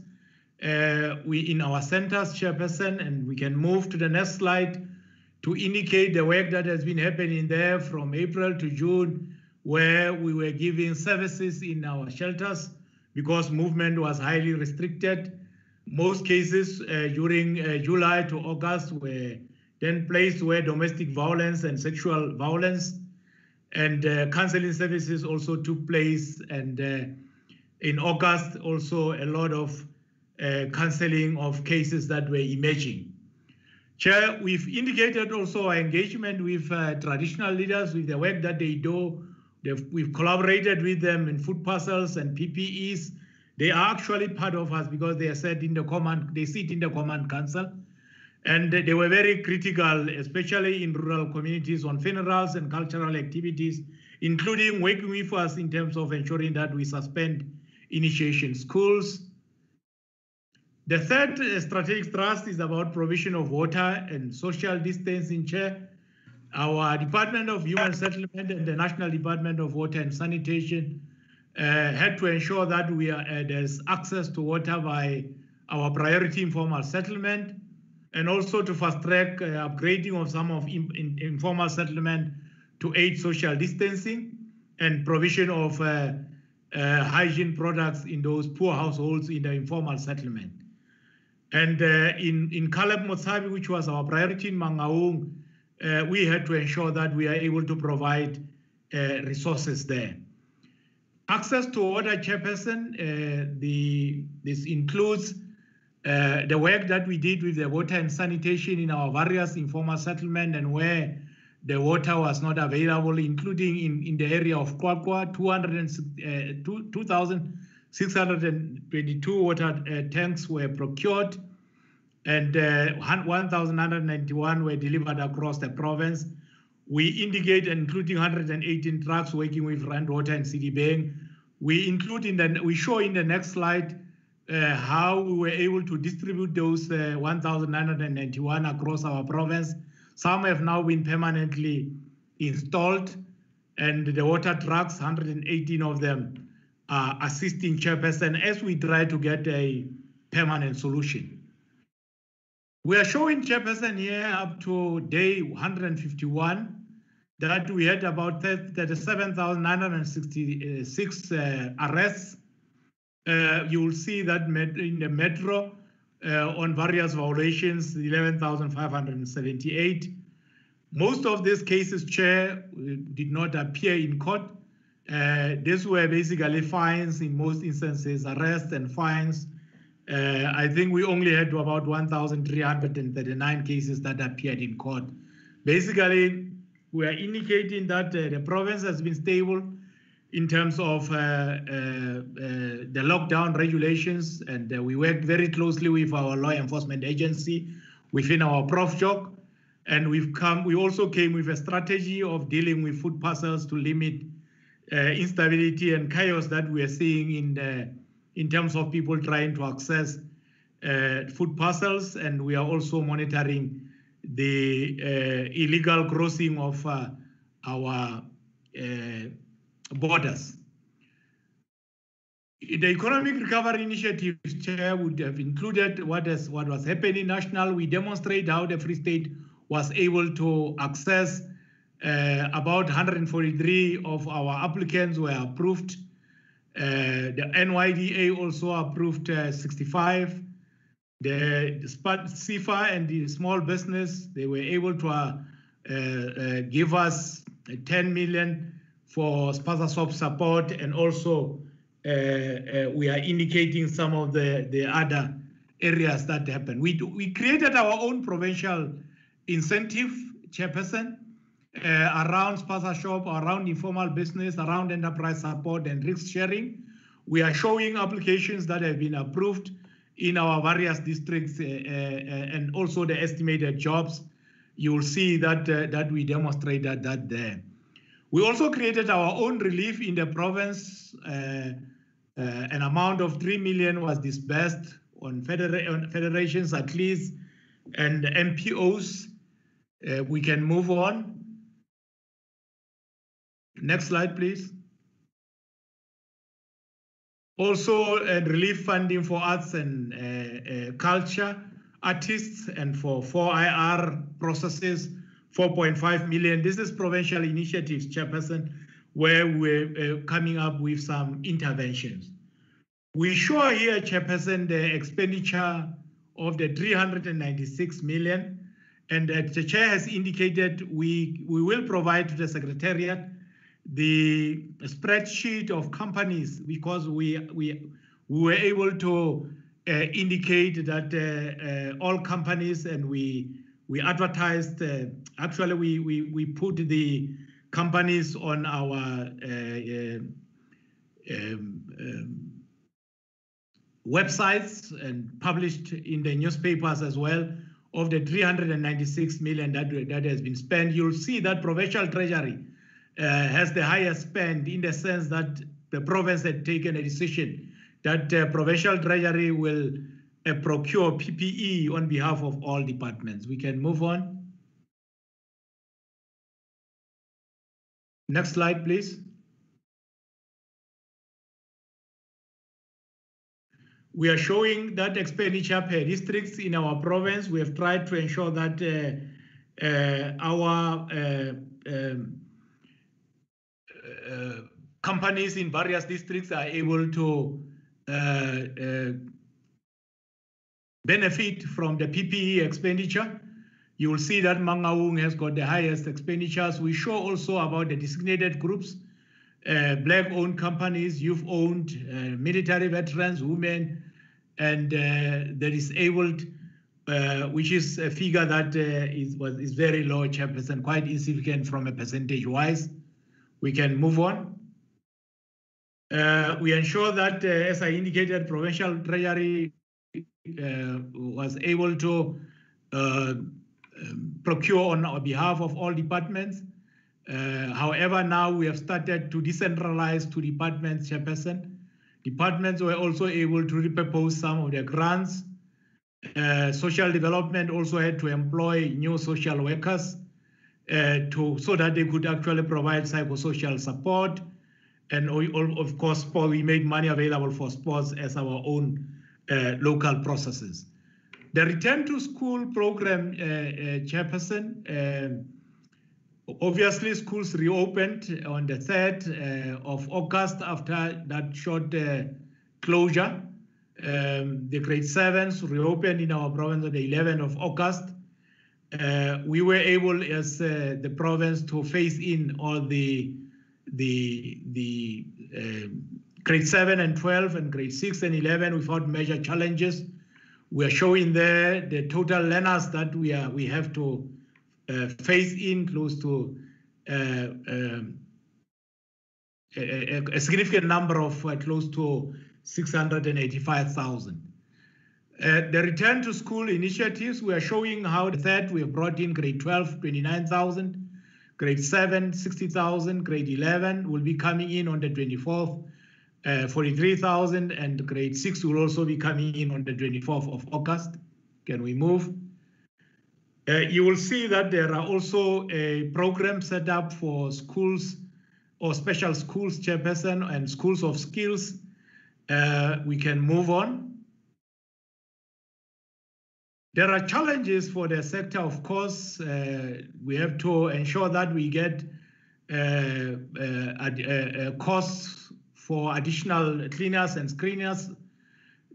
uh, we in our centers, chairperson, and we can move to the next slide to indicate the work that has been happening there from April to June, where we were giving services in our shelters because movement was highly restricted. Most cases uh, during uh, July to August were then placed where domestic violence and sexual violence and uh, counseling services also took place. And uh, in August, also a lot of uh, counseling of cases that were emerging. Chair, we've indicated also our engagement with uh, traditional leaders with the work that they do. They've, we've collaborated with them in food parcels and PPEs they are actually part of us because they are in the command, they sit in the command council. And they were very critical, especially in rural communities on funerals and cultural activities, including working with us in terms of ensuring that we suspend initiation schools. The third uh, strategic thrust is about provision of water and social distancing chair. Our Department of Human Settlement and the National Department of Water and Sanitation uh, had to ensure that we are, uh, there's access to water by our priority informal settlement and also to fast track uh, upgrading of some of in, in, informal settlement to aid social distancing and provision of uh, uh, hygiene products in those poor households in the informal settlement. And uh, in, in Caleb Motsabi, which was our priority in Mangaung, uh, we had to ensure that we are able to provide uh, resources there. Access to water, Chairperson, uh, the, this includes uh, the work that we did with the water and sanitation in our various informal settlement and where the water was not available, including in, in the area of Qwaqwa, 2,622 water uh, tanks were procured and uh, 1,191 were delivered across the province. We indicate including 118 trucks working with Rand Water and Sedibeng. We include in the, we show in the next slide uh, how we were able to distribute those uh, 1,991 across our province. Some have now been permanently installed, and the water trucks, 118 of them, are assisting chairperson as we try to get a permanent solution. We are showing chairperson here up to day 151 that we had about 37,966 uh, arrests. Uh, you will see that in the metro uh, on various violations, 11,578. Most of these cases, Chair, did not appear in court. Uh, these were basically fines in most instances, arrests and fines. Uh, I think we only had about 1,339 cases that appeared in court. Basically, we are indicating that uh, the province has been stable in terms of uh, uh, uh, the lockdown regulations, and we work very closely with our law enforcement agency within our ProvJOC, and we've come. We also came with a strategy of dealing with food parcels to limit instability and chaos that we are seeing in the in terms of people trying to access uh, food parcels, and we are also monitoring the uh, illegal crossing of uh, our borders. The economic recovery initiative chair would have included what, is, what was happening national. We demonstrate how the Free State was able to access uh, about 143 of our applicants were approved. Uh, the NYDA also approved uh, 65. The, the SEFA and the small business, they were able to uh, give us 10 million for spaza support and also uh, uh, we are indicating some of the, the other areas that happen. We, do, we created our own provincial incentive, chairperson, around spaza shop, around informal business, around enterprise support and risk sharing. We are showing applications that have been approved in our various districts uh, uh, and also the estimated jobs. You will see that, uh, that we demonstrated that there. We also created our own relief in the province. Uh, uh, an amount of 3 million was disbursed on, federa on federations at least and NPOs. Uh, we can move on. Next slide, please. Also, uh, relief funding for arts and uh, uh, culture, artists, and for 4IR processes 4.5 million. This is provincial initiatives, Chairperson, where we're uh, coming up with some interventions. We show here, Chairperson, the expenditure of the 396 million, and uh, the chair has indicated we, we will provide to the secretariat the spreadsheet of companies because we, we, we were able to uh, indicate that uh, uh all companies and we we advertised, uh, actually we, we, we put the companies on our uh, um, um, websites and published in the newspapers as well of the 396 million that, that has been spent. You'll see that provincial treasury has the highest spend in the sense that the province had taken a decision that uh, provincial treasury will uh, procure PPE on behalf of all departments. We can move on. Next slide, please. We are showing that expenditure per districts in our province. We have tried to ensure that uh, uh, our uh, um, uh, companies in various districts are able to uh, uh, benefit from the PPE expenditure. You will see that Mangaung has got the highest expenditures. We show also about the designated groups, uh, black-owned companies, youth-owned, uh, military veterans, women, and uh, the disabled, uh, which is a figure that uh, is, was, is very low, Chairperson, quite insignificant from a percentage-wise. We can move on. Uh, we ensure that, uh, as I indicated, provincial treasury uh, was able to uh, um, procure on our behalf of all departments. Uh, however, now we have started to decentralize to departments, Chairperson. Departments were also able to repurpose some of their grants. Uh, social development also had to employ new social workers to so that they could actually provide psychosocial support and of course, we made money available for sports as our own uh, local processes. The return to school program, uh, uh, Chairperson, uh, obviously schools reopened on the 3rd uh, of August after that short uh, closure. Um, the grade sevens reopened in our province on the 11th of August. We were able as the province to phase in all the the the uh, grade 7 and 12 and grade 6 and 11 without major challenges. We are showing there the total learners that we are we have to uh, face in close to uh, um, a, a, significant number of uh, close to 685,000. Uh, the return to school initiatives, we are showing how that we have brought in grade 12, 29,000, Grade 7, 60,000. Grade 11 will be coming in on the 24th, uh, 43,000. And grade 6 will also be coming in on the 24th of August. Can we move? Uh, you will see that there are also a program set up for schools or special schools chairperson and schools of skills. Uh, we can move on. There are challenges for the sector, of course. Uh, we have to ensure that we get uh, uh, uh costs for additional cleaners and screeners.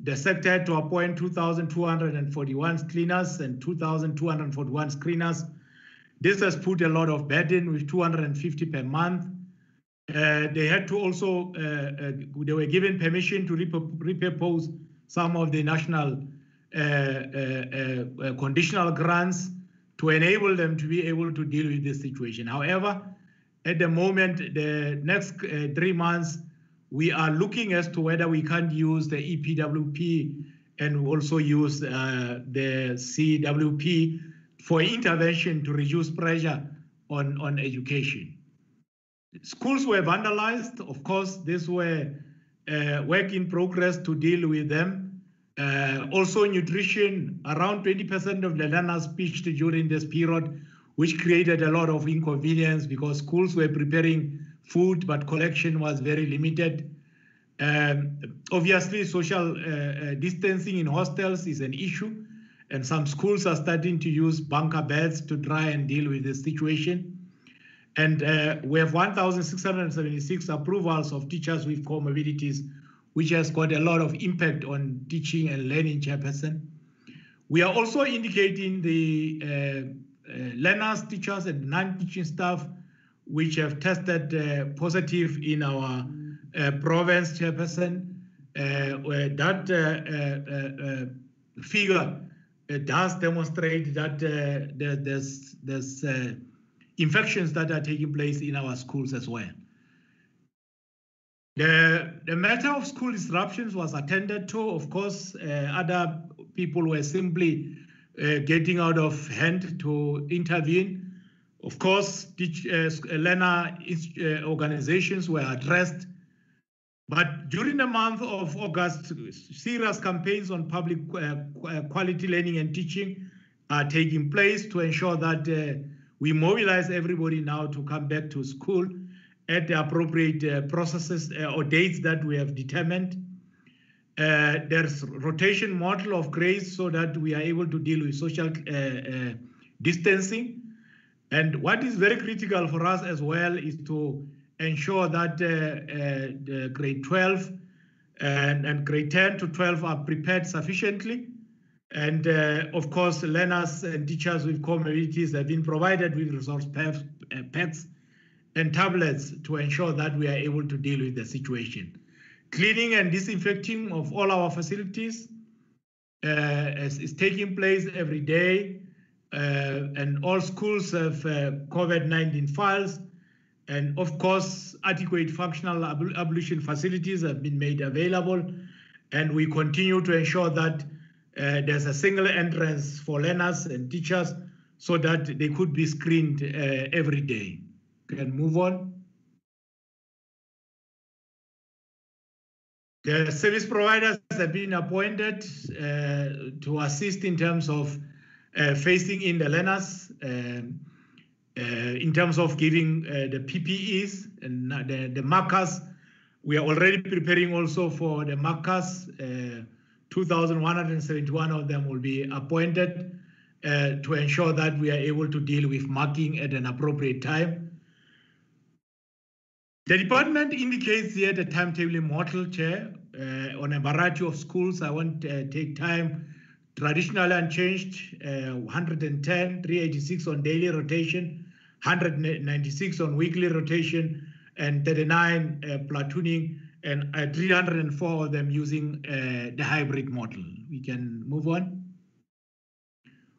The sector had to appoint 2,241 cleaners and 2,241 screeners. This has put a lot of burden with 250 per month. Uh, they had to also, uh, they were given permission to repurpose some of the national uh, uh, uh, conditional grants to enable them to be able to deal with this situation. However, at the moment, the next three months, we are looking as to whether we can't use the EPWP and also use uh, the CWP for intervention to reduce pressure on, on education. Schools were vandalized. Of course, this were uh, work in progress to deal with them. Uh, also nutrition, around 20% of the learners pitched during this period, which created a lot of inconvenience because schools were preparing food, but collection was very limited. Um, obviously, social uh, uh, distancing in hostels is an issue, and some schools are starting to use bunker beds to try and deal with the situation. And uh, we have 1,676 approvals of teachers with comorbidities which has got a lot of impact on teaching and learning chairperson. We are also indicating the uh, uh, learners, teachers, and non-teaching staff which have tested uh, positive in our uh, province chairperson. That figure does demonstrate that there, there's, there's infections that are taking place in our schools as well. The, the matter of school disruptions was attended to. Of course, uh, other people were simply uh, getting out of hand to intervene. Of course, teach, uh, learner uh, organizations were addressed. But during the month of August, serious campaigns on public uh, uh, quality learning and teaching are taking place to ensure that we mobilize everybody now to come back to school at the appropriate uh, processes uh, or dates that we have determined. Uh, there's rotation model of grades so that we are able to deal with social distancing. And what is very critical for us as well is to ensure that uh, uh, grade 12 and, and grade 10 to 12 are prepared sufficiently. And uh, of course, learners and teachers with comorbidities have been provided with resource packs and tablets to ensure that we are able to deal with the situation. Cleaning and disinfecting of all our facilities uh, is, is taking place every day, uh, and all schools have uh, COVID-19 files. And of course, adequate functional ab- ablution facilities have been made available, and we continue to ensure that uh, there's a single entrance for learners and teachers so that they could be screened uh, every day. Can move on. The service providers have been appointed uh, to assist in terms of uh, facing in the learners, um, uh, in terms of giving uh, the PPEs and the, the markers. We are already preparing also for the markers. Uh, 2,171 of them will be appointed uh, to ensure that we are able to deal with marking at an appropriate time. The department indicates here the timetable model, Chair, uh, on a variety of schools. I won't uh, take time. Traditionally unchanged, uh, 110, 386 on daily rotation, 196 on weekly rotation, and 39 uh, platooning, and uh, 304 of them using uh, the hybrid model. We can move on.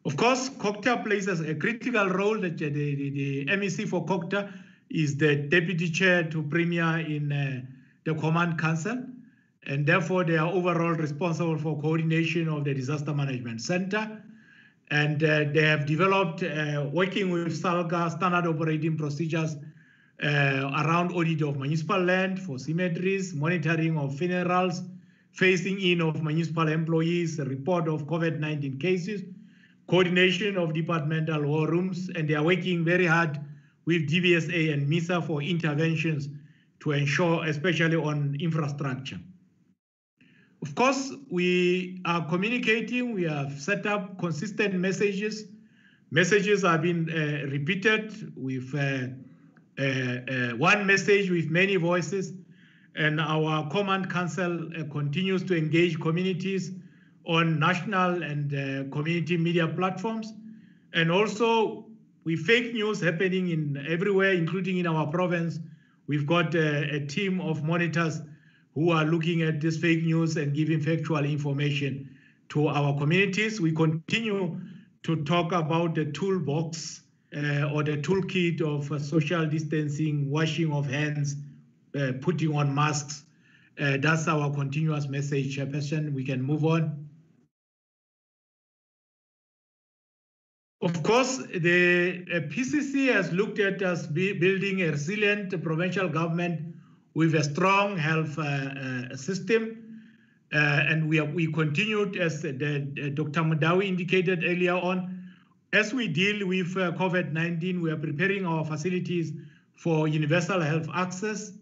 Of course, COGTA plays a critical role. The, the, the, the MEC for COGTA is the deputy chair to premier in uh, the command council and therefore they are overall responsible for coordination of the disaster management center. And uh, they have developed uh, working with salga standard operating procedures uh, around audit of municipal land for cemeteries monitoring of funerals phasing in of municipal employees report of covid-19 cases coordination of departmental war rooms and they are working very hard with DBSA and MISA for interventions to ensure, especially on infrastructure. Of course, we are communicating, we have set up consistent messages. Messages have been uh, repeated with uh, uh, uh one message with many voices, and our command council uh, continues to engage communities on national and uh, community media platforms. And also, with fake news happening in everywhere, including in our province, we've got a, a team of monitors who are looking at this fake news and giving factual information to our communities. We continue to talk about the toolbox uh, or the toolkit of uh, social distancing, washing of hands, uh, putting on masks. Uh, that's our continuous message, Chairperson. We can move on. Of course, the uh, PCC has looked at us building a resilient provincial government with a strong health uh, uh, system. Uh, and we, we continued, as the, Dr. Mudawi indicated earlier on, as we deal with uh, COVID-19, we are preparing our facilities for universal health access.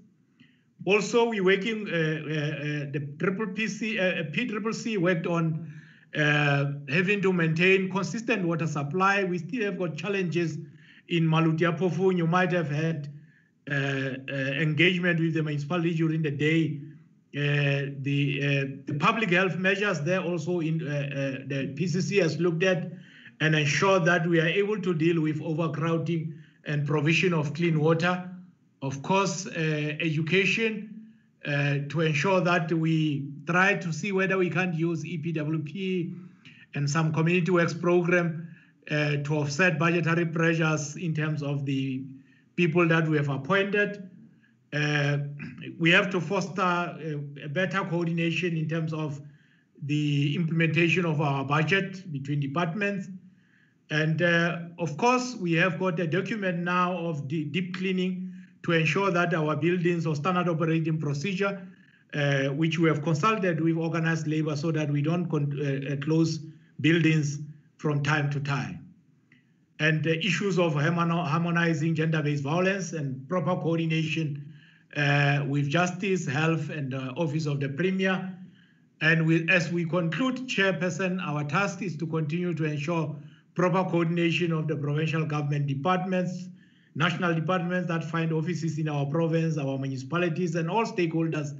Also, we're working, uh, the Triple PCCC worked on uh, having to maintain consistent water supply. We still have got challenges in Maluti-A-Phofung. You might have had uh, uh, engagement with the municipality during the day. Uh, the, uh, the public health measures there also in uh, the PCC has looked at and ensure that we are able to deal with overcrowding and provision of clean water. Of course, education, uh, to ensure that we try to see whether we can't use EPWP and some community works program uh, to offset budgetary pressures in terms of the people that we have appointed. Uh, we have to foster a, a, better coordination in terms of the implementation of our budget between departments. And uh, of course, we have got a document now of deep cleaning to ensure that our buildings or standard operating procedure, uh, which we have consulted with organized labor so that we don't uh, uh, close buildings from time to time. And the issues of harmonizing gender-based violence and proper coordination uh, with justice, health, and uh, office of the premier. And we, as we conclude, Chairperson, our task is to continue to ensure proper coordination of the provincial government departments, national departments that find offices in our province, our municipalities, and all stakeholders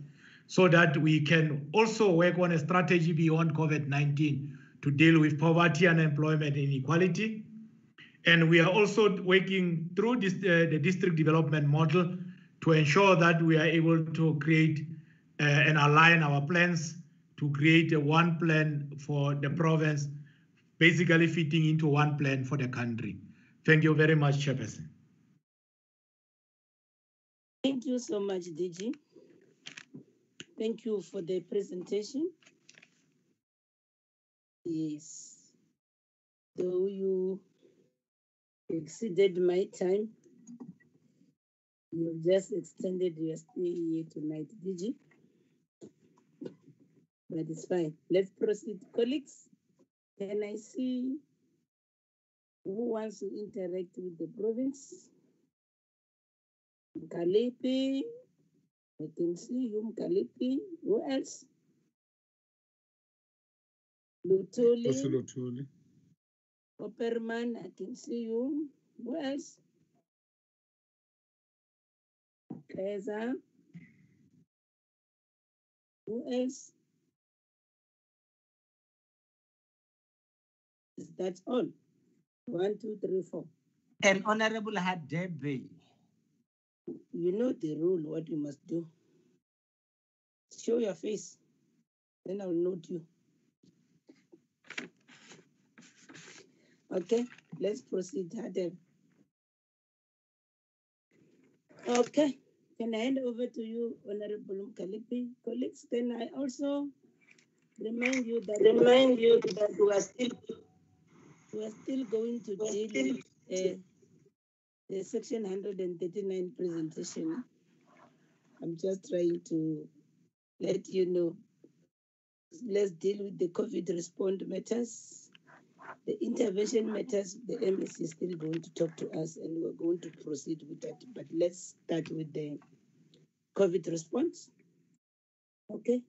so that we can also work on a strategy beyond COVID 19 to deal with poverty, unemployment, and inequality. And we are also working through this, uh, the district development model to ensure that we are able to create uh, and align our plans to create a one plan for the province, basically fitting into one plan for the country. Thank you very much, Chairperson. Thank you so much, DG. Thank you for the presentation. Yes. Though you exceeded my time, you've just extended your stay here tonight, DG. But it's fine. Let's proceed. Colleagues, can I see who wants to interact with the province? Kalipi, I can see you, Kalipi. Who else? Lutuli, Osulotuli. Opperman, I can see you. Who else? Kaiser. Who else? That's all? One, two, three, four. And Honorable Hadebe. You know the rule, what you must do. Show your face, then I'll note you. Okay, let's proceed, Hadeb. Okay, can I hand over to you, Honorable Mkalipi? Colleagues, can I also remind you that remind you that we are still we are still going to deal with uh, the section 139 presentation. I'm just trying to let you know. Let's deal with the COVID response matters. The intervention matters, the MS is still going to talk to us and we're going to proceed with that. But let's start with the COVID response. Okay.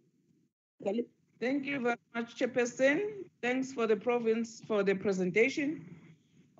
Caleb? Thank you very much, Chairperson. Thanks for the province for the presentation.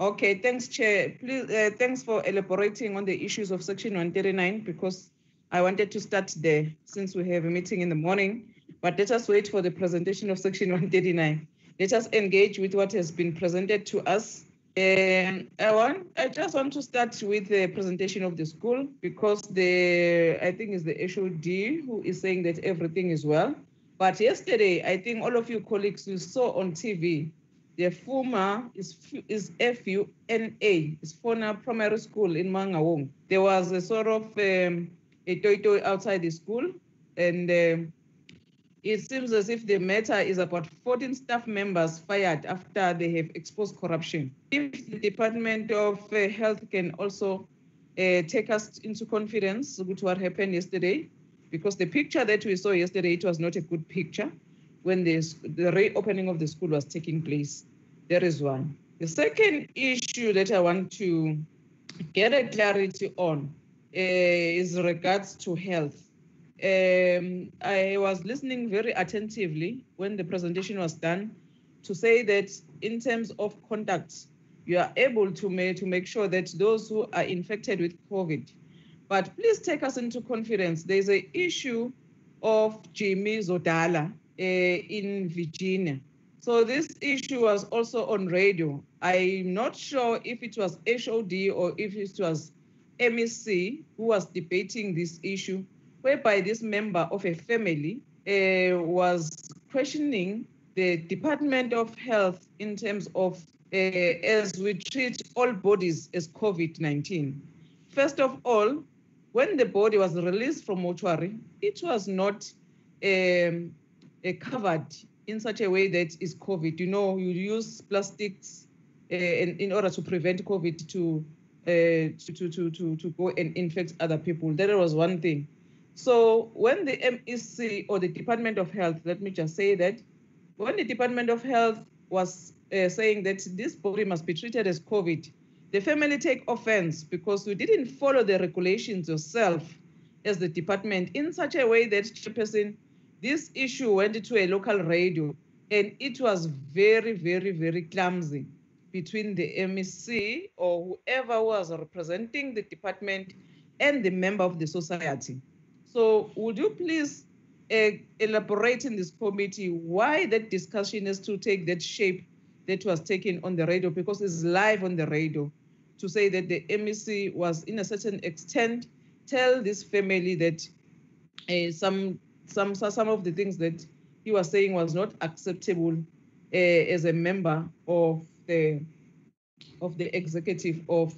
Okay, thanks, Chair. Please, uh, thanks for elaborating on the issues of Section 139 because I wanted to start there since we have a meeting in the morning. But let us wait for the presentation of Section 139. Let us engage with what has been presented to us. And I want, I just want to start with the presentation of the school because the, I think it's the HOD who is saying that everything is well. But yesterday, I think all of you colleagues you saw on TV, the FUMA is, is F-U-N-A, it's Fona Primary School in Mangaung. There was a sort of um, a toy toy outside the school, and um it seems as if the matter is about 14 staff members fired after they have exposed corruption. If the Department of uh, Health can also uh, take us into confidence with what happened yesterday, because the picture that we saw yesterday, it was not a good picture when the, the reopening of the school was taking place. There is one. The second issue that I want to get a clarity on uh, is regards to health. Um, I was listening very attentively when the presentation was done to say that in terms of contacts, you are able to make, to make sure that those who are infected with COVID. But please take us into confidence. There's an issue of Jimmy Zodala in Virginia. So this issue was also on radio. I'm not sure if it was HOD or if it was MEC who was debating this issue, whereby this member of a family uh, was questioning the Department of Health in terms of uh, as we treat all bodies as COVID-19. First of all, when the body was released from mortuary, it was not um, uh, covered in such a way that is COVID. You know, you use plastics uh, in, in order to prevent COVID to, uh, to, to, to, to, go and infect other people. That was one thing. So when the MEC or the Department of Health, let me just say that, when the Department of Health was uh, saying that this body must be treated as COVID, the family take offense because you didn't follow the regulations yourself as the department in such a way that chairperson, this issue went to a local radio and it was very, very, very clumsy. between the MEC or whoever was representing the department and the member of the society. So would you please uh, elaborate in this committee why that discussion has to take that shape that was taken on the radio because it's live on the radio to say that the MEC was in a certain extent tell this family that uh, some some some of the things that he was saying was not acceptable uh, as a member of the of the executive of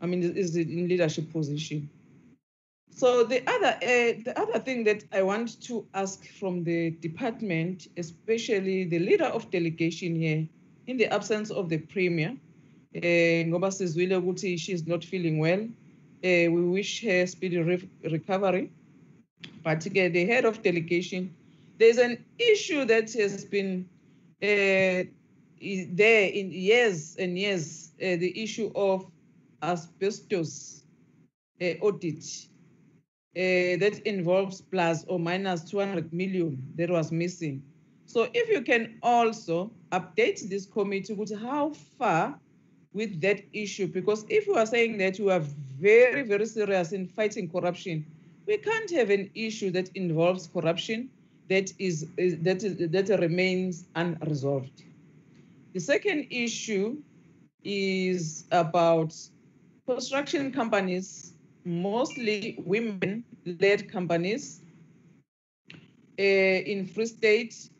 I mean is in leadership position. So the other uh, the other thing that I want to ask from the department, especially the leader of delegation here, in the absence of the premier, uh, ngoba sizwile she is not feeling well. Uh, we wish her speedy re- recovery. Again, the head of delegation, there's an issue that has been uh, there in years and years, uh, the issue of asbestos uh, audit uh, that involves plus or minus 200 million that was missing. So if you can also update this committee with how far with that issue, because if you are saying that you are very, very serious in fighting corruption, we can't have an issue that involves corruption that is, is that is that remains unresolved. The second issue is about construction companies, mostly women-led companies uh, in Free State,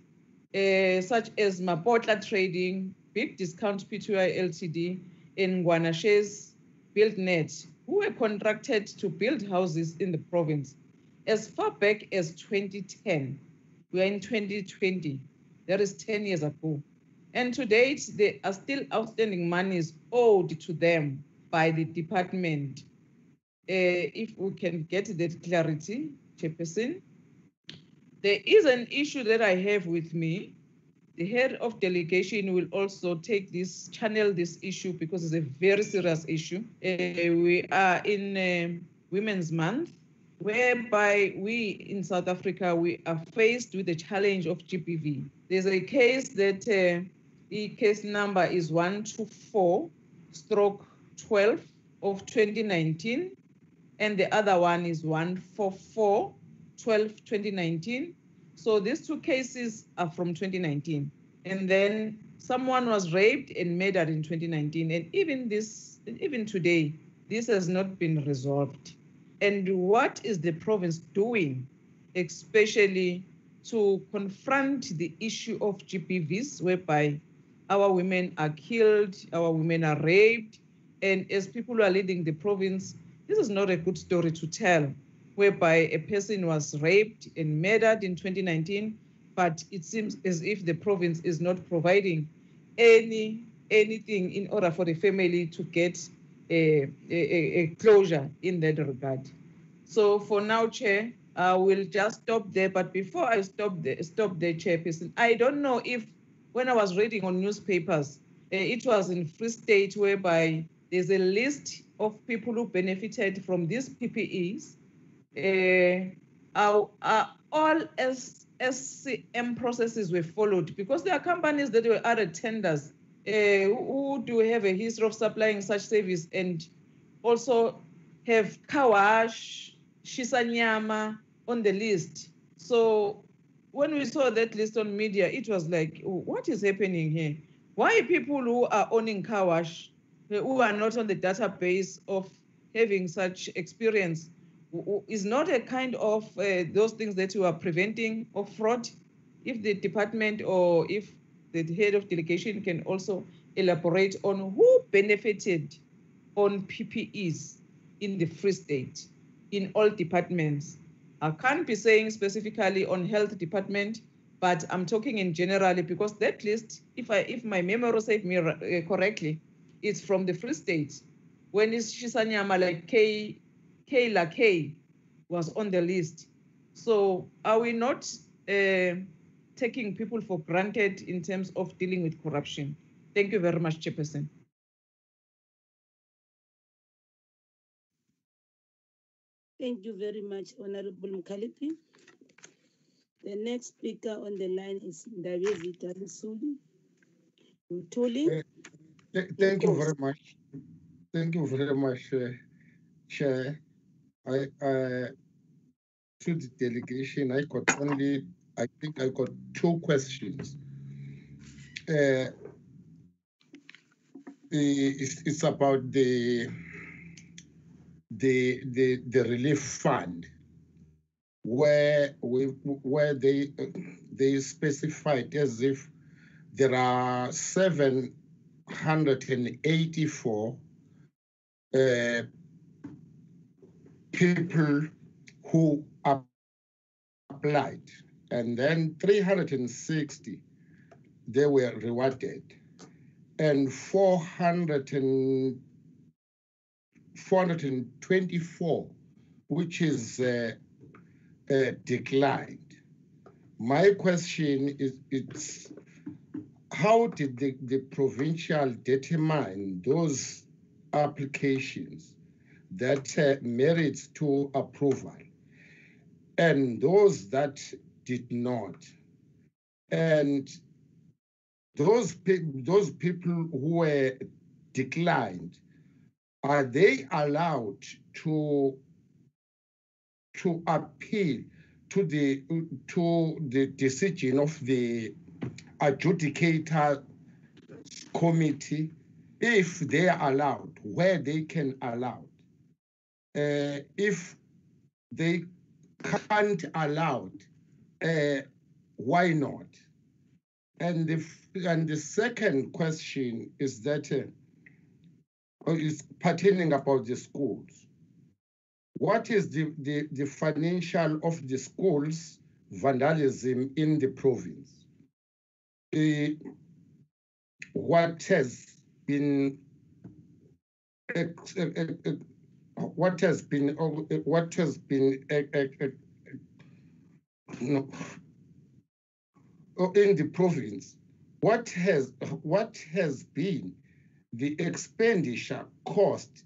uh, such as Mapotla Trading, Big Discount Pty Ltd, and Guanashes BuildNet, who were contracted to build houses in the province as far back as 2010. We are in 2020. That is 10 years ago. And to date, there are still outstanding monies owed to them by the department. Uh, if we can get that clarity, Chairperson. There is an issue that I have with me. The head of delegation will also take this, channel this issue because it's a very serious issue. Uh, we are in uh, Women's Month, whereby we in South Africa, we are faced with the challenge of GBV. There's a case that uh, the case number is 124 stroke 12 of 2019 and the other one is 144 12 2019 so these two cases are from 2019 and then someone was raped and murdered in 2019 and even this even today this has not been resolved. And what is the province doing especially to confront the issue of gbvs whereby our women are killed our women are raped and as people who are leading the province this is not a good story to tell, whereby a person was raped and murdered in 2019, but it seems as if the province is not providing any anything in order for the family to get a, a, a closure in that regard. So for now, Chair, I will just stop there. But before I stop the stop the chairperson, I don't know if when I was reading on newspapers, uh, it was in Free State whereby there's a list of people who benefited from these PPEs. Uh, are, are all SCM processes were followed because there are companies that were added tenders uh, who do have a history of supplying such service and also have Kawash, Shisanyama on the list. So when we saw that list on media, it was like, what is happening here? Why people who are owning Kawash who are not on the database of having such experience is not a kind of uh, those things that you are preventing of fraud. If the department or if the head of delegation can also elaborate on who benefited on PPEs in the Free State, in all departments. I can't be saying specifically on health department, but I'm talking in generally because that list, if I if my memory serves me uh, correctly, is from the Free State. When is Shisanyama like K, Kayla Kay was on the list. So are we not uh, taking people for granted in terms of dealing with corruption? Thank you very much, Chairperson. Thank you very much, Honorable Mkalipi. The next speaker on the line is Ndabezita Lutuli. Utuli. Th- Thank you very much. Thank you very much, uh, Chair. I, uh, to the delegation, I got only, I think I got two questions. Uh, It's, it's about the, the, the, the relief fund where we, where they, they specified as if there are seven hundred and eighty-four uh, people who applied, and then three hundred and sixty they were rewarded, and 400 and 424, which is uh, uh, declined. My question is, it's how did the, the provincial determine those applications that uh, merits to approval and those that did not? And those, pe- those people who were declined, are they allowed to, to appeal to the, to the decision of the adjudicator committee if they are allowed, where they can allow. Uh, if they can't allow, uh, why not? And the, and the second question is that uh, is pertaining about the schools. What is the, the, the financial of the schools vandalism in the province? uh, what has been ex- uh, uh, what has been what has been uh, uh, uh, no, uh, in the province what has what has been the expenditure cost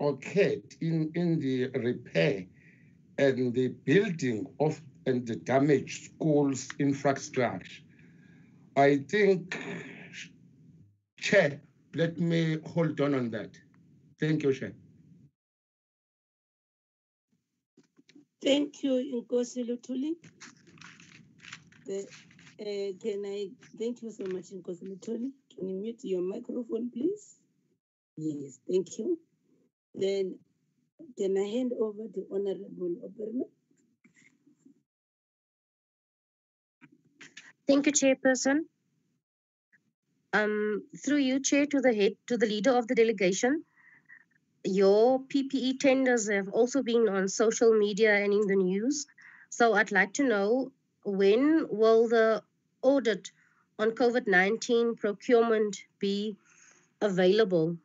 occurred in in the repair and the building of and the damaged schools infrastructure I think, Chair, let me hold on on that. Thank you, Chair. Thank you, Nkosi Lutuli. The, uh, can I, thank you so much, Nkosi Lutuli. Can you mute your microphone, please? Yes, thank you. Then, can I hand over to Honorable Opperman? Thank you, Chairperson. Um, through you, Chair, to the head, to the leader of the delegation, your PPE tenders have also been on social media and in the news. So I'd like to know when will the audit on COVID-19 procurement be available?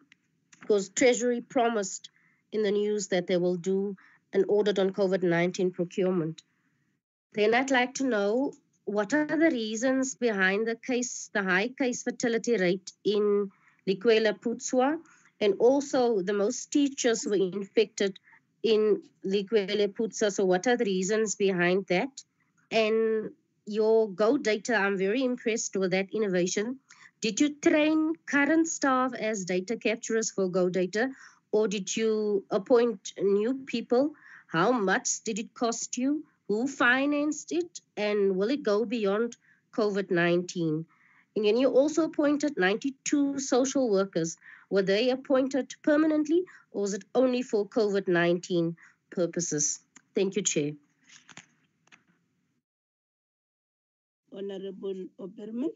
Because Treasury promised in the news that they will do an audit on COVID-19 procurement. Then I'd like to know what are the reasons behind the case, the high case fertility rate in Lejweleputswa, and also the most teachers were infected in Lejweleputswa. So, what are the reasons behind that? And your Go data, I'm very impressed with that innovation. Did you train current staff as data capturers for Go data, or did you appoint new people? How much did it cost you? who financed it and will it go beyond COVID 19? And then you also appointed 92 social workers. Were they appointed permanently or was it only for COVID 19 purposes? Thank you, Chair. Honorable Opperman.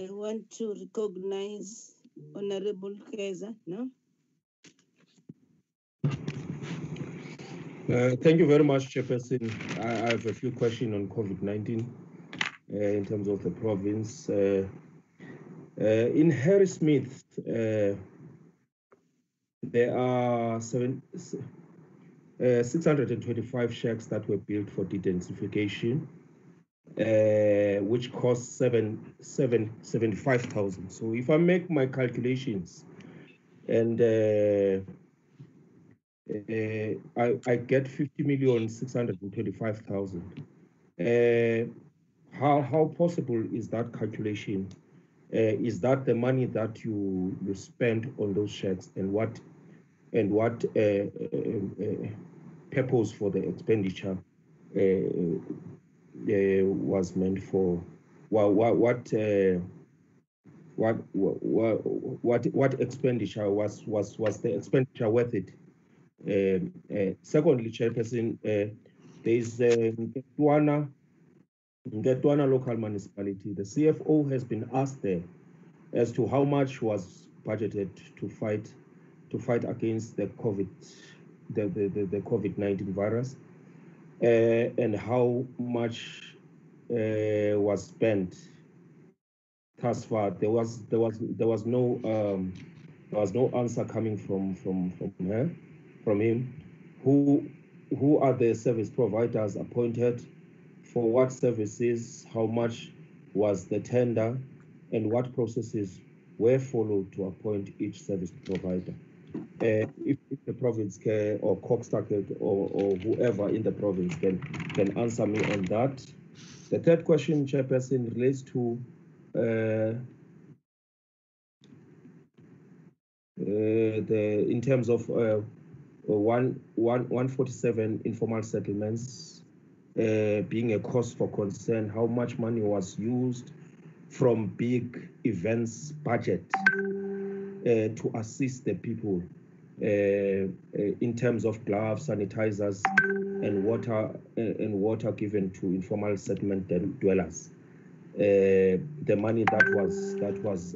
I want to recognize Honorable Kaiser, no? Uh, Thank you very much, Chairperson. I I have a few questions on COVID-19 uh, in terms of the province. Uh, In Harrismith, uh, there are seven, uh, 625 shacks that were built for dedensification, uh, which cost seven, seven, 75,000. So if I make my calculations and uh, uh, I, I get 50 million 625,000. Uh, how, how possible is that calculation? Is that the money that you you spend on those checks and what and what uh, uh, uh, purpose for the expenditure was meant for? What what what what what what what expenditure was was was the expenditure worth it? Um, uh, secondly, Chairperson, uh, there is uh, Ngwathe, Ngwathe local municipality. The CFO has been asked there as to how much was budgeted to fight to fight against the COVID the, the, the, the COVID-19 virus uh, and how much uh, was spent thus far. There was there was there was no um, there was no answer coming from from from her from him. Who who are the service providers appointed? For what services? How much was the tender? And what processes were followed to appoint each service provider? Uh, if, if, the province can, or Coxtacket or, or whoever in the province can can answer me on that. The third question, Chairperson, relates to uh, uh, the in terms of uh, one, one, 147 informal settlements uh, being a cause for concern, how much money was used from big events budget uh, to assist the people uh, uh, in terms of gloves, sanitizers, and water and water given to informal settlement dwellers. the money that was that was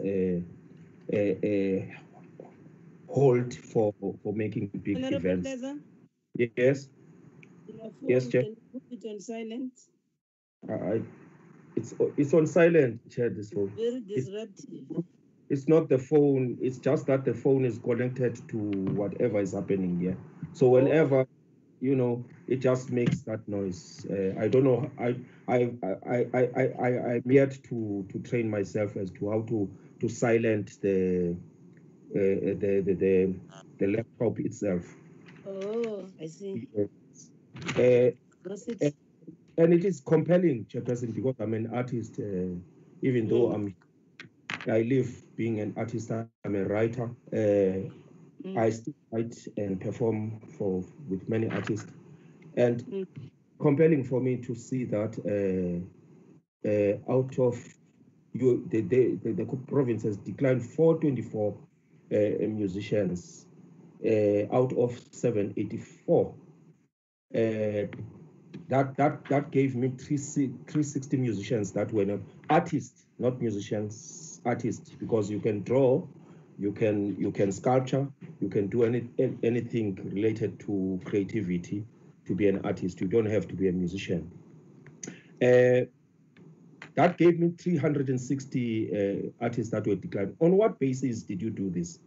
hold for for making big events. Yes, Yes, Chair. Put it on silent. I, I- it's it's on silent, Chair. This phone. Very disruptive. It's not the phone. It's just that the phone is connected to whatever is happening here. So whenever, you know, it just makes that noise. Uh, I don't know. I I I I I I I'm yet to to train myself as to how to to silent the uh, the, the the the laptop itself. Oh, I see. Uh, and it is compelling, Chairperson, because I'm an artist. Uh, even though I'm, I live being an artist. I'm a writer. Uh, I still write and perform for with many artists, and Mm. compelling for me to see that uh, uh, out of you, the, the, the, the province has declined 424 uh, musicians uh, out of 784. Uh, that that that gave me three 360 musicians that were not artists, not musicians, artists, because you can draw, you can you can sculpture, you can do any anything related to creativity to be an artist. You don't have to be a musician. Uh, that gave me 360 uh, artists that were declined. On what basis did you do this?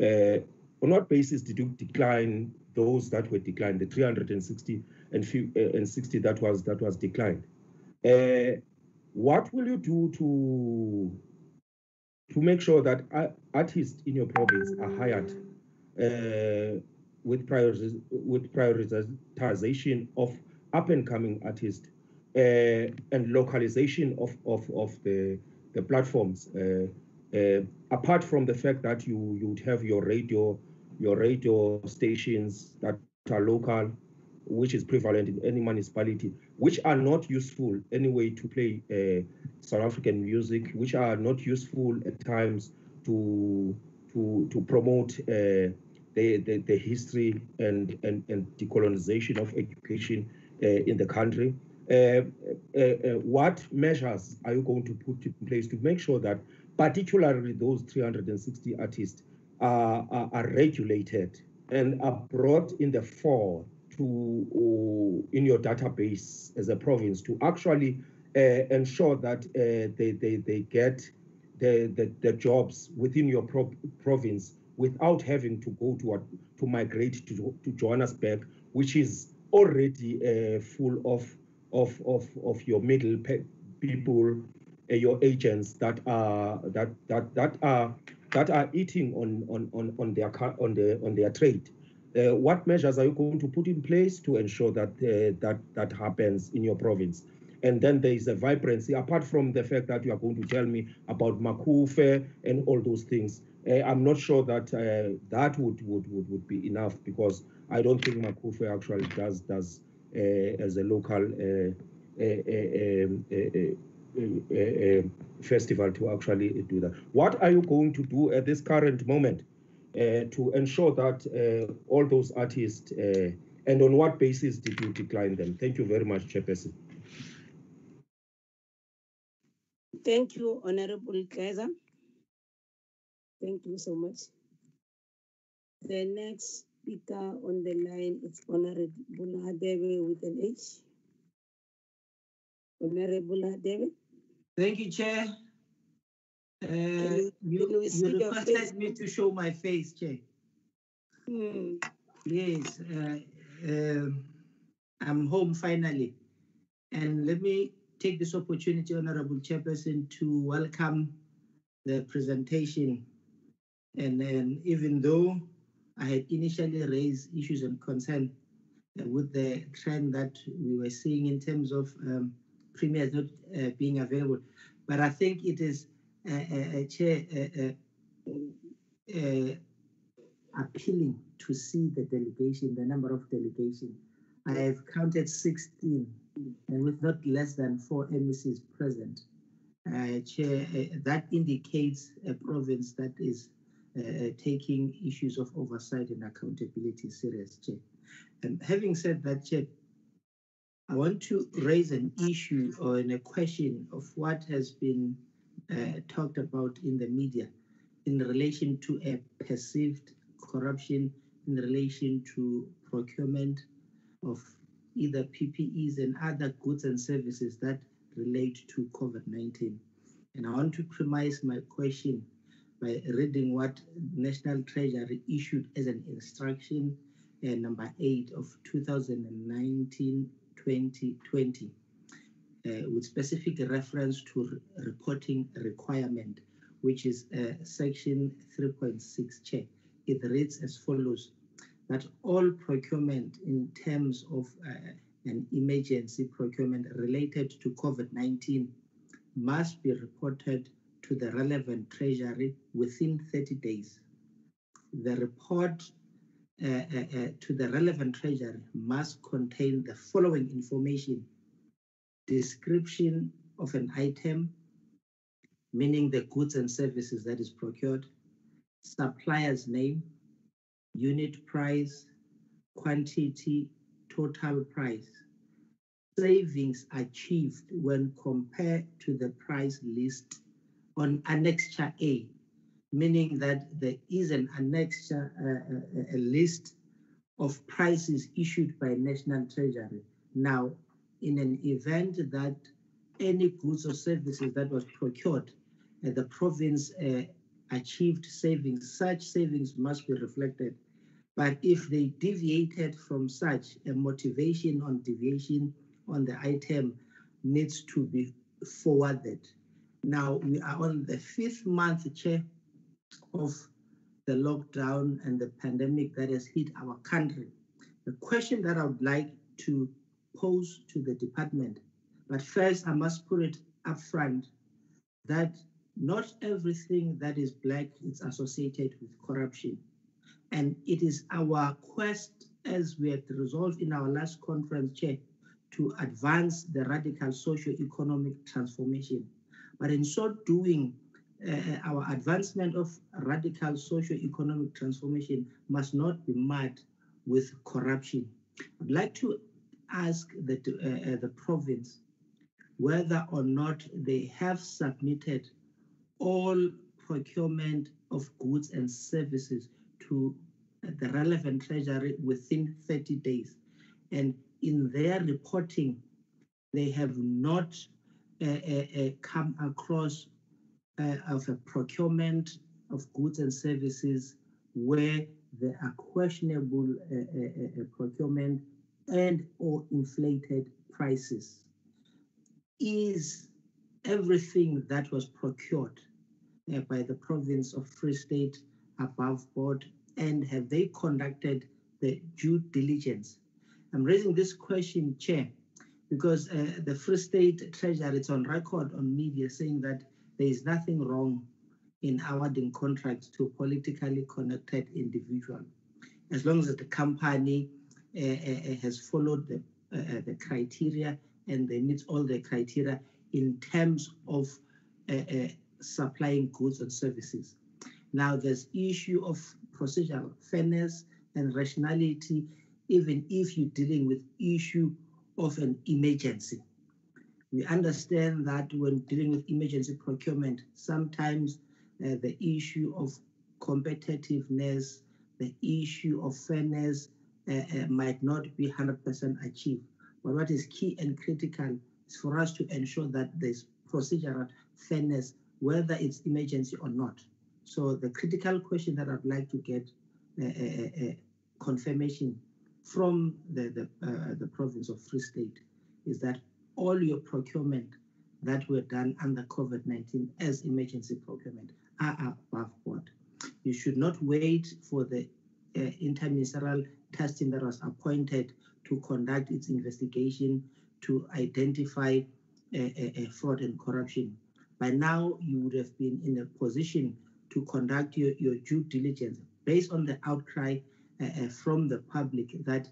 Uh, on what basis did you decline those that were declined, the 360 and, few, uh, and 60 that was that was declined? Uh, what will you do to to make sure that artists in your province are hired uh, with priorities with prioritization of up and coming artists uh, and localization of, of, of the, the platforms. Uh, uh, apart from the fact that you you would have your radio your radio stations that are local, which is prevalent in any municipality, which are not useful anyway to play uh, South African music, which are not useful at times to to to promote uh, the, the the history and and and decolonization of education uh, in the country. Uh, uh, uh, what measures are you going to put in place to make sure that, particularly those 360 artists, are, are, are regulated and are brought in the fore to uh, in your database as a province to actually uh, ensure that uh, they, they, they get the, the, the jobs within your pro- province without having to go to a, to migrate to, to Johannesburg, which is already uh, full of of of of your middle pe- people, uh, your agents that are that that that are that are eating on on on on their on the on their trade. Uh, what measures are you going to put in place to ensure that uh, that that happens in your province? and then there is a vibrancy. Apart from the fact that you are going to tell me about Macufe and all those things, uh, I'm not sure that uh, that would, would would would be enough because I don't think Macufe actually does does uh, as a local uh, festival to actually do that. What are you going to do at this current moment uh, to ensure that uh, all those artists uh, and on what basis did you decline them? Thank you very much, Chairperson. Thank you, Honorable Kaiser. Thank you so much. The next speaker on the line is Honorable Hadebe with an H. Honorable Hadebe. Thank you, Chair. Uh, you- you, can we see you requested me to show my face, Chair. Hmm. Yes, uh, um, I'm home finally. And let me take this opportunity, Honorable Chairperson, to welcome the presentation. And then even though I had initially raised issues and concern with the trend that we were seeing in terms of um, premiers not uh, being available, but I think it is, uh, uh, uh, Chair, uh, uh, uh, appealing to see the delegation, the number of delegation. I have counted 16, and with not less than four MECs present. Uh, Chair, uh, that indicates a province that is uh, taking issues of oversight and accountability serious, Chair. And having said that, Chair, I want to raise an issue or a question of what has been uh, talked about in the media in relation to a perceived corruption in relation to procurement of either PPEs and other goods and services that relate to COVID 19. And I want to premise my question by reading what National Treasury issued as an instruction, uh, number eight of 2019 2020 uh, with specific reference to reporting requirement, which is uh, section 3.6 check. It reads as follows, that all procurement in terms of uh, an emergency procurement related to COVID-19 must be reported to the relevant treasury within 30 days. The report uh, uh, uh, to the relevant treasury must contain the following information. Description of an item, meaning the goods and services that is procured, supplier's name, unit price, quantity, total price, savings achieved when compared to the price list on Annexure A, meaning that there is an annexure, uh, a, a list of prices issued by National Treasury. Now, in an event that any goods or services that was procured, uh, the province uh, achieved savings, such savings must be reflected. But if they deviated from such, a motivation on deviation on the item needs to be forwarded. Now we are on the fifth month, Chair, of the lockdown and the pandemic that has hit our country. The question that I would like to pose to the department, but first I must put it up front that not everything that is black is associated with corruption. And it is our quest, as we had resolved in our last conference, Chair, to advance the radical socio-economic transformation. But in so doing, uh, our advancement of radical socio-economic transformation must not be marred with corruption. I'd like to ask the, uh, uh, the province whether or not they have submitted all procurement of goods and services to the relevant treasury within 30 days. And in their reporting, they have not uh, uh, uh, come across uh, of a procurement of goods and services where there are questionable uh, uh, uh, procurement and or inflated prices. Is everything that was procured uh, by the province of Free State above board and have they conducted the due diligence? I'm raising this question, Chair, because uh, the Free State Treasury, it's on record on media saying that there is nothing wrong in awarding contracts to politically connected individual, as long as the company uh, uh, has followed the, uh, the criteria and they meet all the criteria in terms of supplying goods and services. Now, there's issue of procedural fairness and rationality, even if you're dealing with issue of an emergency. We understand that when dealing with emergency procurement, sometimes uh, the issue of competitiveness, the issue of fairness uh, uh, might not be 100% achieved. But what is key and critical is for us to ensure that there's procedural fairness, whether it's emergency or not. So the critical question that I'd like to get uh, uh, uh, confirmation from the the, the province of Free State is that all your procurement that were done under COVID-19 as emergency procurement are above board. You should not wait for the uh, interministerial testing that was appointed to conduct its investigation to identify uh, uh, fraud and corruption. By now, you would have been in a position to conduct your, your due diligence based on the outcry uh, uh, from the public that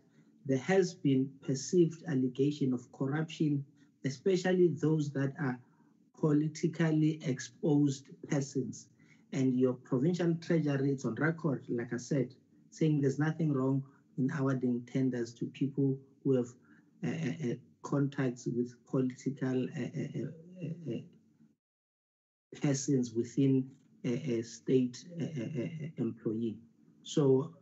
there has been perceived allegation of corruption, especially those that are politically exposed persons. And your provincial treasury is on record, like I said, saying there's nothing wrong in awarding tenders to people who have uh, uh, uh contacts with political uh, uh, persons within a, a state employee. So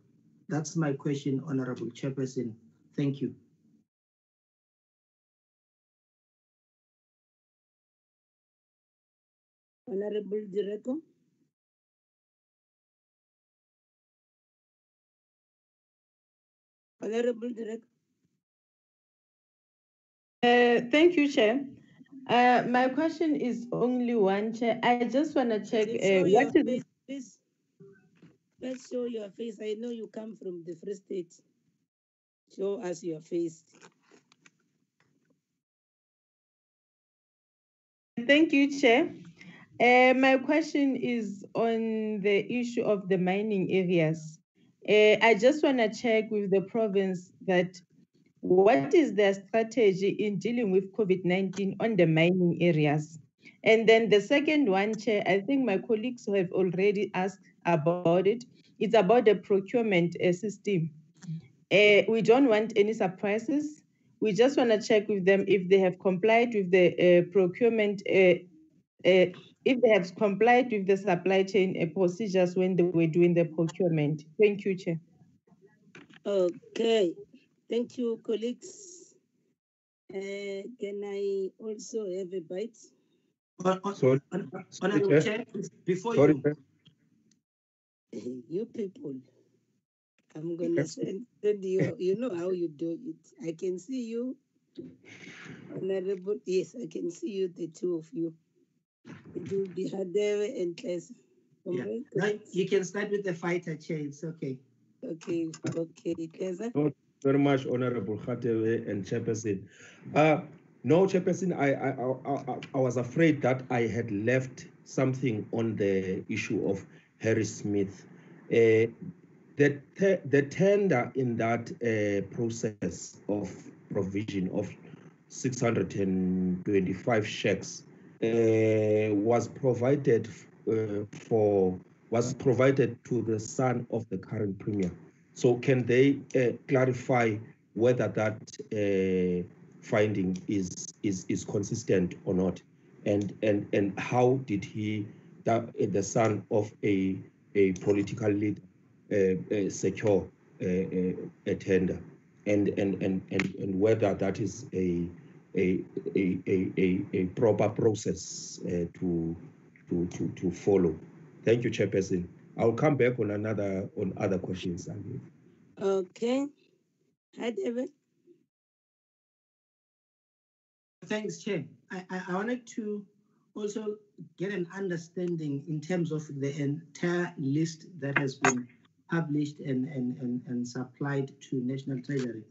that's my question, Honorable Chairperson. Thank you. Honorable Director. Honorable Director. Uh, thank you, Chair. Uh, my question is only one, Chair. I just want to check uh, what is. Face, please. Let's show your face. I know you come from the Free State. Show us your face. Thank you, Chair. Uh, my question is on the issue of the mining areas. Uh, I just want to check with the province that what is their strategy in dealing with COVID-19 on the mining areas? And then the second one, Chair, I think my colleagues have already asked about it. It's about the procurement uh, system. Uh, we don't want any surprises. We just want to check with them if they have complied with the uh, procurement, uh, uh, if they have complied with the supply chain uh, procedures when they were doing the procurement. Thank you, Chair. Okay, thank you, colleagues. can I also have a bite? Sorry. Honorable Chair, before Sorry, you, you people. I'm gonna send, send you. You know how you do it. I can see you, honorable. Yes, I can see you, the two of you. It will be Hadere and Tess. yeah. Right. You can start with the fighter chair. It's okay. Okay. Okay, Tessa. Thank you very much, Honorable Khatewe and Chairperson. Uh, no, Chairperson, I, I, I, I was afraid that I had left something on the issue of Harrismith. Uh, the, te- the tender in that uh, process of provision of 625 checks uh, was provided uh, for was provided to the son of the current premier. So can they uh, clarify whether that uh, finding is is is consistent or not, and and and how did he that the son of a a political leader Uh, uh, secure a, a, tender and, and, and, and, and whether that is a, a, a, a, a proper process uh, to, to, to, to follow. Thank you, Chairperson. I'll come back on another on other questions. Okay. Hi, David. Thanks, Chair. I, I, I wanted to also get an understanding in terms of the entire list that has been published and, and, and, and supplied to National Treasury.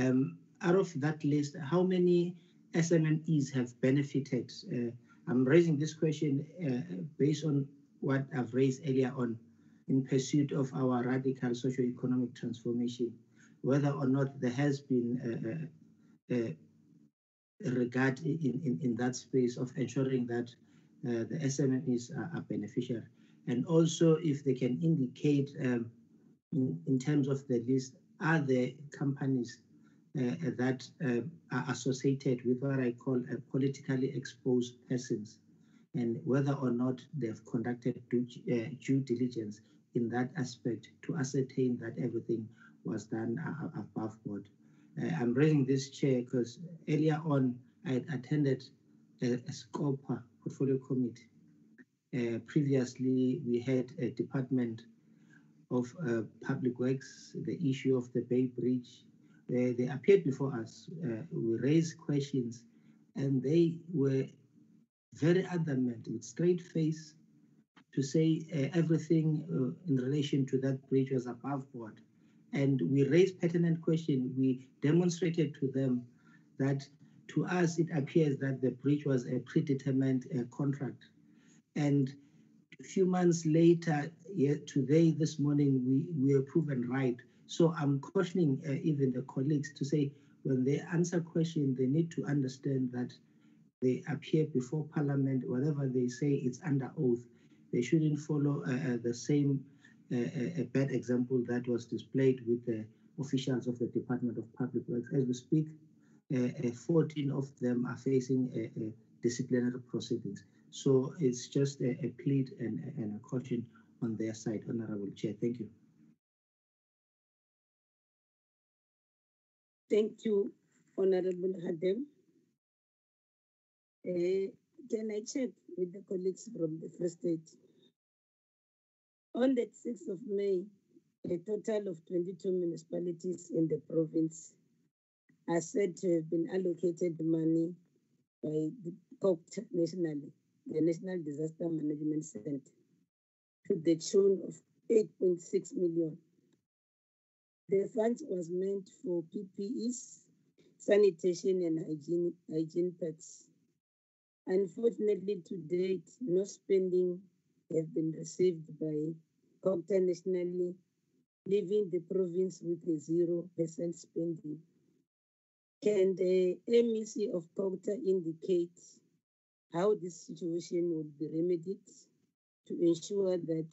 Um, out of that list, how many SMMEs have benefited? Uh, I'm raising this question uh, based on what I've raised earlier on in pursuit of our radical socio-economic transformation, whether or not there has been a, regard in, in, in that space of ensuring that uh, the SMMEs are, are, beneficial. And also if they can indicate um, in, in terms of the list, are there companies uh, that uh, are associated with what I call politically exposed persons and whether or not they've conducted due, uh, due diligence in that aspect to ascertain that everything was done above board. Uh, I'm raising this chair because earlier on I attended a, a SCOPA portfolio committee. Uh, previously, we had a department of uh, public works, the issue of the Bay Bridge. They appeared before us. Uh, we raised questions, and they were very adamant with straight face to say uh, everything in relation to that bridge was above board. And we raised pertinent questions. We demonstrated to them that to us it appears that the bridge was a predetermined contract. And a few months later, yeah, today, this morning, we, we were proven right. So I'm cautioning uh, even the colleagues to say when they answer questions, they need to understand that they appear before Parliament, whatever they say, it's under oath. They shouldn't follow uh, uh the same uh, uh bad example that was displayed with the officials of the Department of Public Works. As we speak, uh, 14 of them are facing disciplinary proceedings. So it's just a, a plea and, and a caution on their side, Honorable Chair. Thank you. Thank you, Honorable Hadem. Uh, can I check with the colleagues from the Free State? On the 6th of May, a total of 22 municipalities in the province are said to have been allocated money by the COGTA nationally, the National Disaster Management Center, to the tune of 8.6 million. The funds was meant for PPEs, sanitation and hygiene, hygiene packs. Unfortunately, to date, no spending has been received by COGTA nationally, leaving the province with a 0% spending. Can the MEC of COGTA indicate how this situation would be remedied to ensure that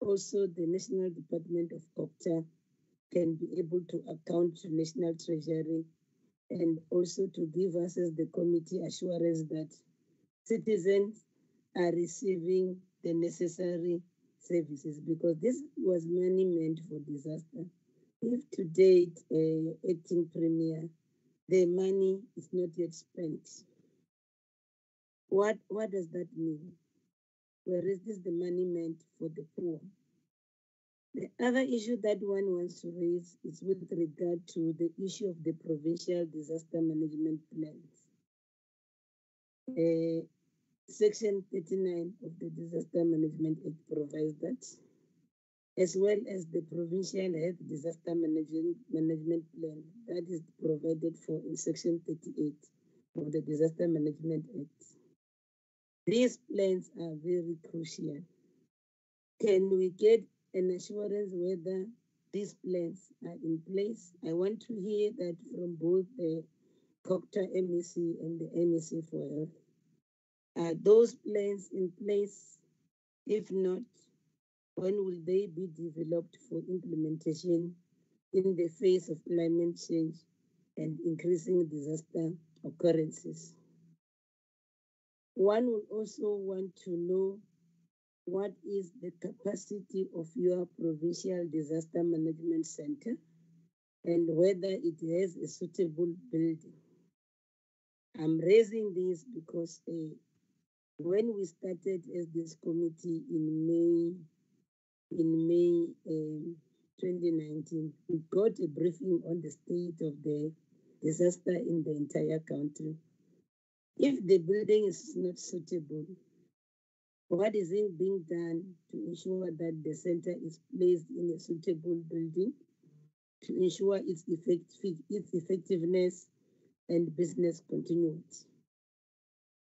also the National Department of COGTA can be able to account to National Treasury and also to give us as the committee assurance that citizens are receiving the necessary services because this was money meant for disaster. If to date, uh, acting premier, the money is not yet spent, what, what does that mean? Where is this the money meant for the poor? The other issue that one wants to raise is with regard to the issue of the provincial disaster management plans. Uh, Section 39 of the Disaster Management Act provides that, as well as the Provincial Health Disaster Management, Management Plan that is provided for in Section 38 of the Disaster Management Act. These plans are very crucial. Can we get an assurance whether these plans are in place. I want to hear that from both the COGTA MEC and the MEC for Health. Are those plans in place? If not, when will they be developed for implementation in the face of climate change and increasing disaster occurrences? One will also want to know what is the capacity of your provincial disaster management center and whether it has a suitable building. I'm raising this because uh, when we started as this committee in May, in May um, 2019, we got a briefing on the state of the disaster in the entire country. If the building is not suitable, what is it being done to ensure that the center is placed in a suitable building to ensure its, effect, its effectiveness and business continuity.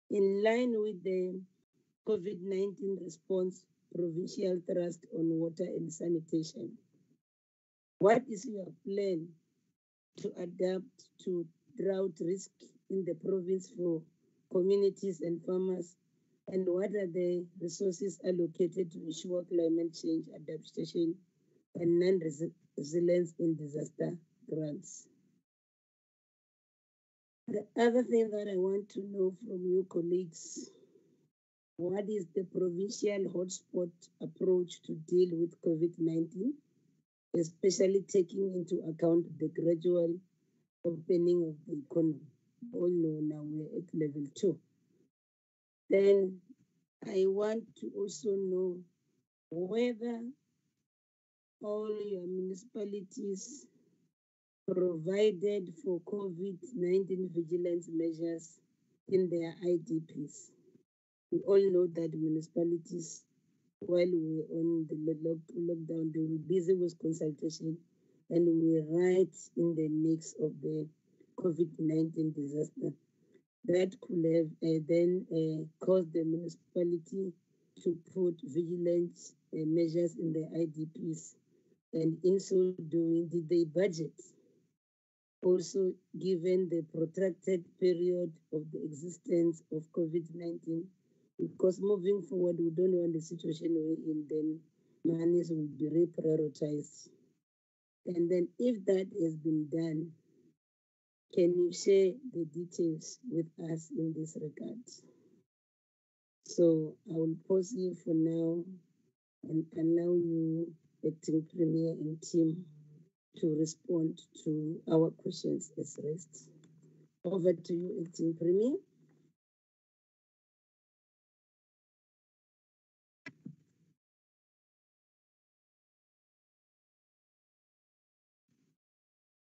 In line with the COVID-19 response provincial thrust on water and sanitation, what is your plan to adapt to drought risk in the province for communities and farmers? And what are the resources allocated to ensure climate change adaptation and non-resilience in disaster grants? The other thing that I want to know from you colleagues, what is the provincial hotspot approach to deal with COVID-19, especially taking into account the gradual opening of the economy? Oh, all know now we're at level two. Then I want to also know whether all your municipalities provided for COVID-19 vigilance measures in their IDPs. We all know that municipalities, while we're on the lockdown, they were busy with consultation and we were right in the mix of the COVID-19 disaster. That could have uh, then uh, caused the municipality to put vigilance uh, measures in the IDPs. And in so doing, did they budget also given the protracted period of the existence of COVID-19, because moving forward, we don't want the situation we're in, then monies will be reprioritized. And then if that has been done, can you share the details with us in this regard? So I will pause you for now and allow you, acting premier and team, to respond to our questions as raised. Over to you, Acting Premier.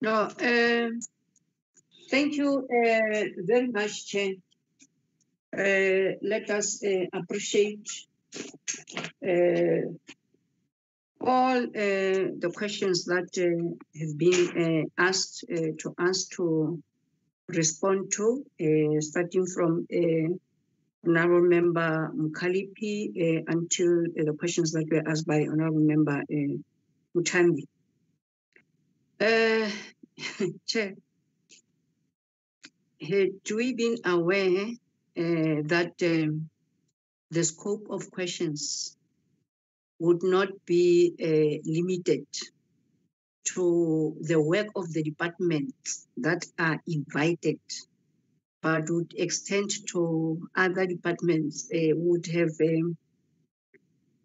No, uh, thank you uh, very much, Chair. Uh, let us uh, appreciate uh, all the questions that have been asked to us to respond to, starting from Honorable Member Mkhaliphi until the questions that were asked by Honorable Member Muthambi. Chair, had we been aware that um, the scope of questions would not be uh, limited to the work of the departments that are invited, but would extend to other departments, uh, would have um,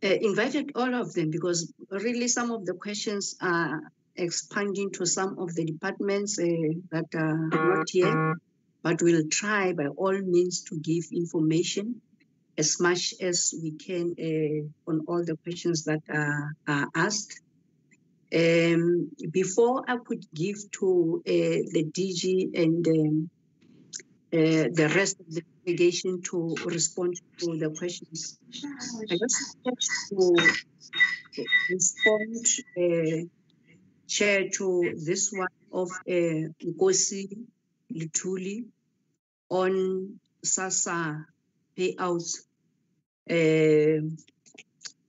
uh, invited all of them because really some of the questions are expanding to some of the departments uh, that are not here, but we'll try by all means to give information as much as we can uh, on all the questions that are, are asked. Um, before I could give to uh, the DG and um, uh, the rest of the delegation to respond to the questions, I just want to respond, uh, Chair, to this one of uh, Lutuli on SASSA payouts uh,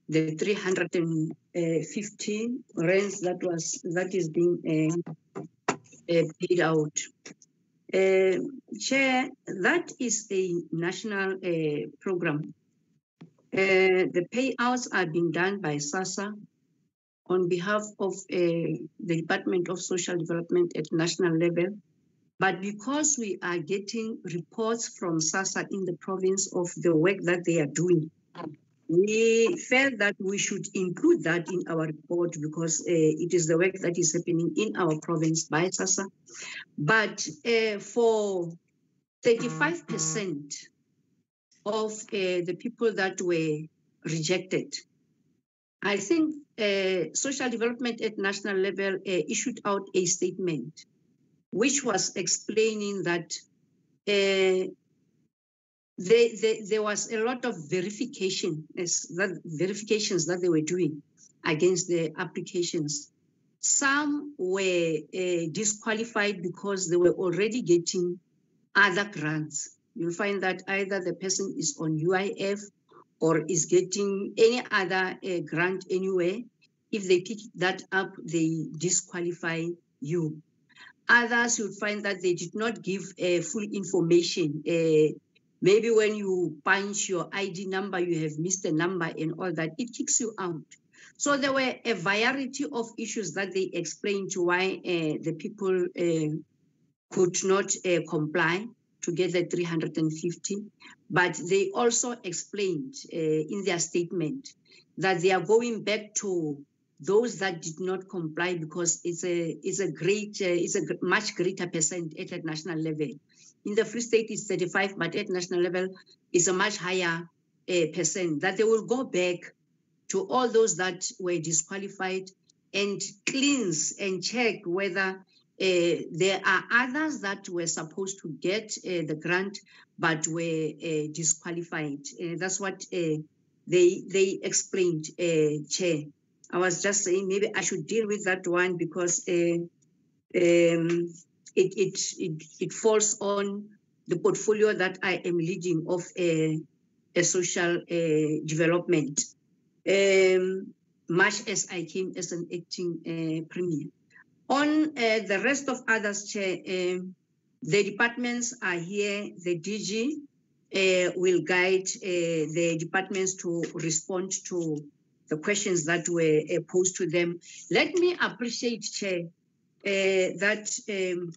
the 350 rents that was that is being uh, uh, paid out. Chair, that is a national program. the payouts are being done by SASSA on behalf of the Department of Social Development at national level but because we are getting reports from SASSA in the province of the work that they are doing, we felt that we should include that in our report because uh, it is the work that is happening in our province by SASSA. But uh, for 35% of uh, the people that were rejected, I think social development at national level issued out a statement which was explaining that uh, they, they, there was a lot of verification, that verifications that they were doing against the applications. some were uh, disqualified because they were already getting other grants. You'll find that either the person is on UIF or is getting any other uh, grant anywhere. If they pick that up, they disqualify you. Others you'll find that they did not give uh, full information. Uh, maybe when you punch your ID number, you have missed a number and all that, it kicks you out. So there were a variety of issues that they explained to why uh, the people uh, could not uh, comply to get the 350. But they also explained in their statement that they are going back to those that did not comply because it's a it's a great uh, it's a much greater percent at a national level. In the Free State it's 35, but at national level it's a much higher uh, percent. That they will go back to all those that were disqualified and cleanse and check whether uh, there are others that were supposed to get uh, the grant but were uh, disqualified. Uh, that's what uh, they they explained, uh, Chair. I was just saying maybe I should deal with that one because um, it, it, it, it falls on the portfolio that I am leading of a, a social development um, much as I came as an acting uh, premier. On uh, the rest of others, Chair, um, the departments are here. The DG uh, will guide uh, the departments to respond to the questions that were uh, posed to them. Let me appreciate, Chair, uh, that um,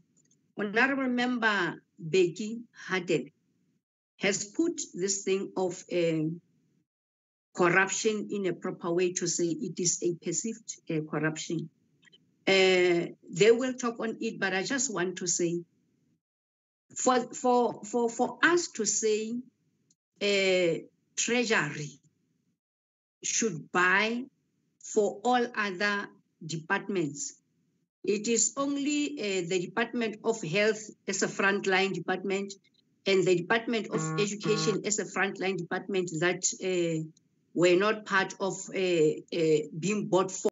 Honorable Member Becky Hadden has put this thing of um, corruption in a proper way to say it is a perceived uh, corruption. Uh, they will talk on it, but I just want to say, for for for for us to say, uh, Treasury should buy for all other departments. It is only uh, the Department of Health as a frontline department and the Department of Education as a frontline department that uh, were not part of uh, uh, being bought for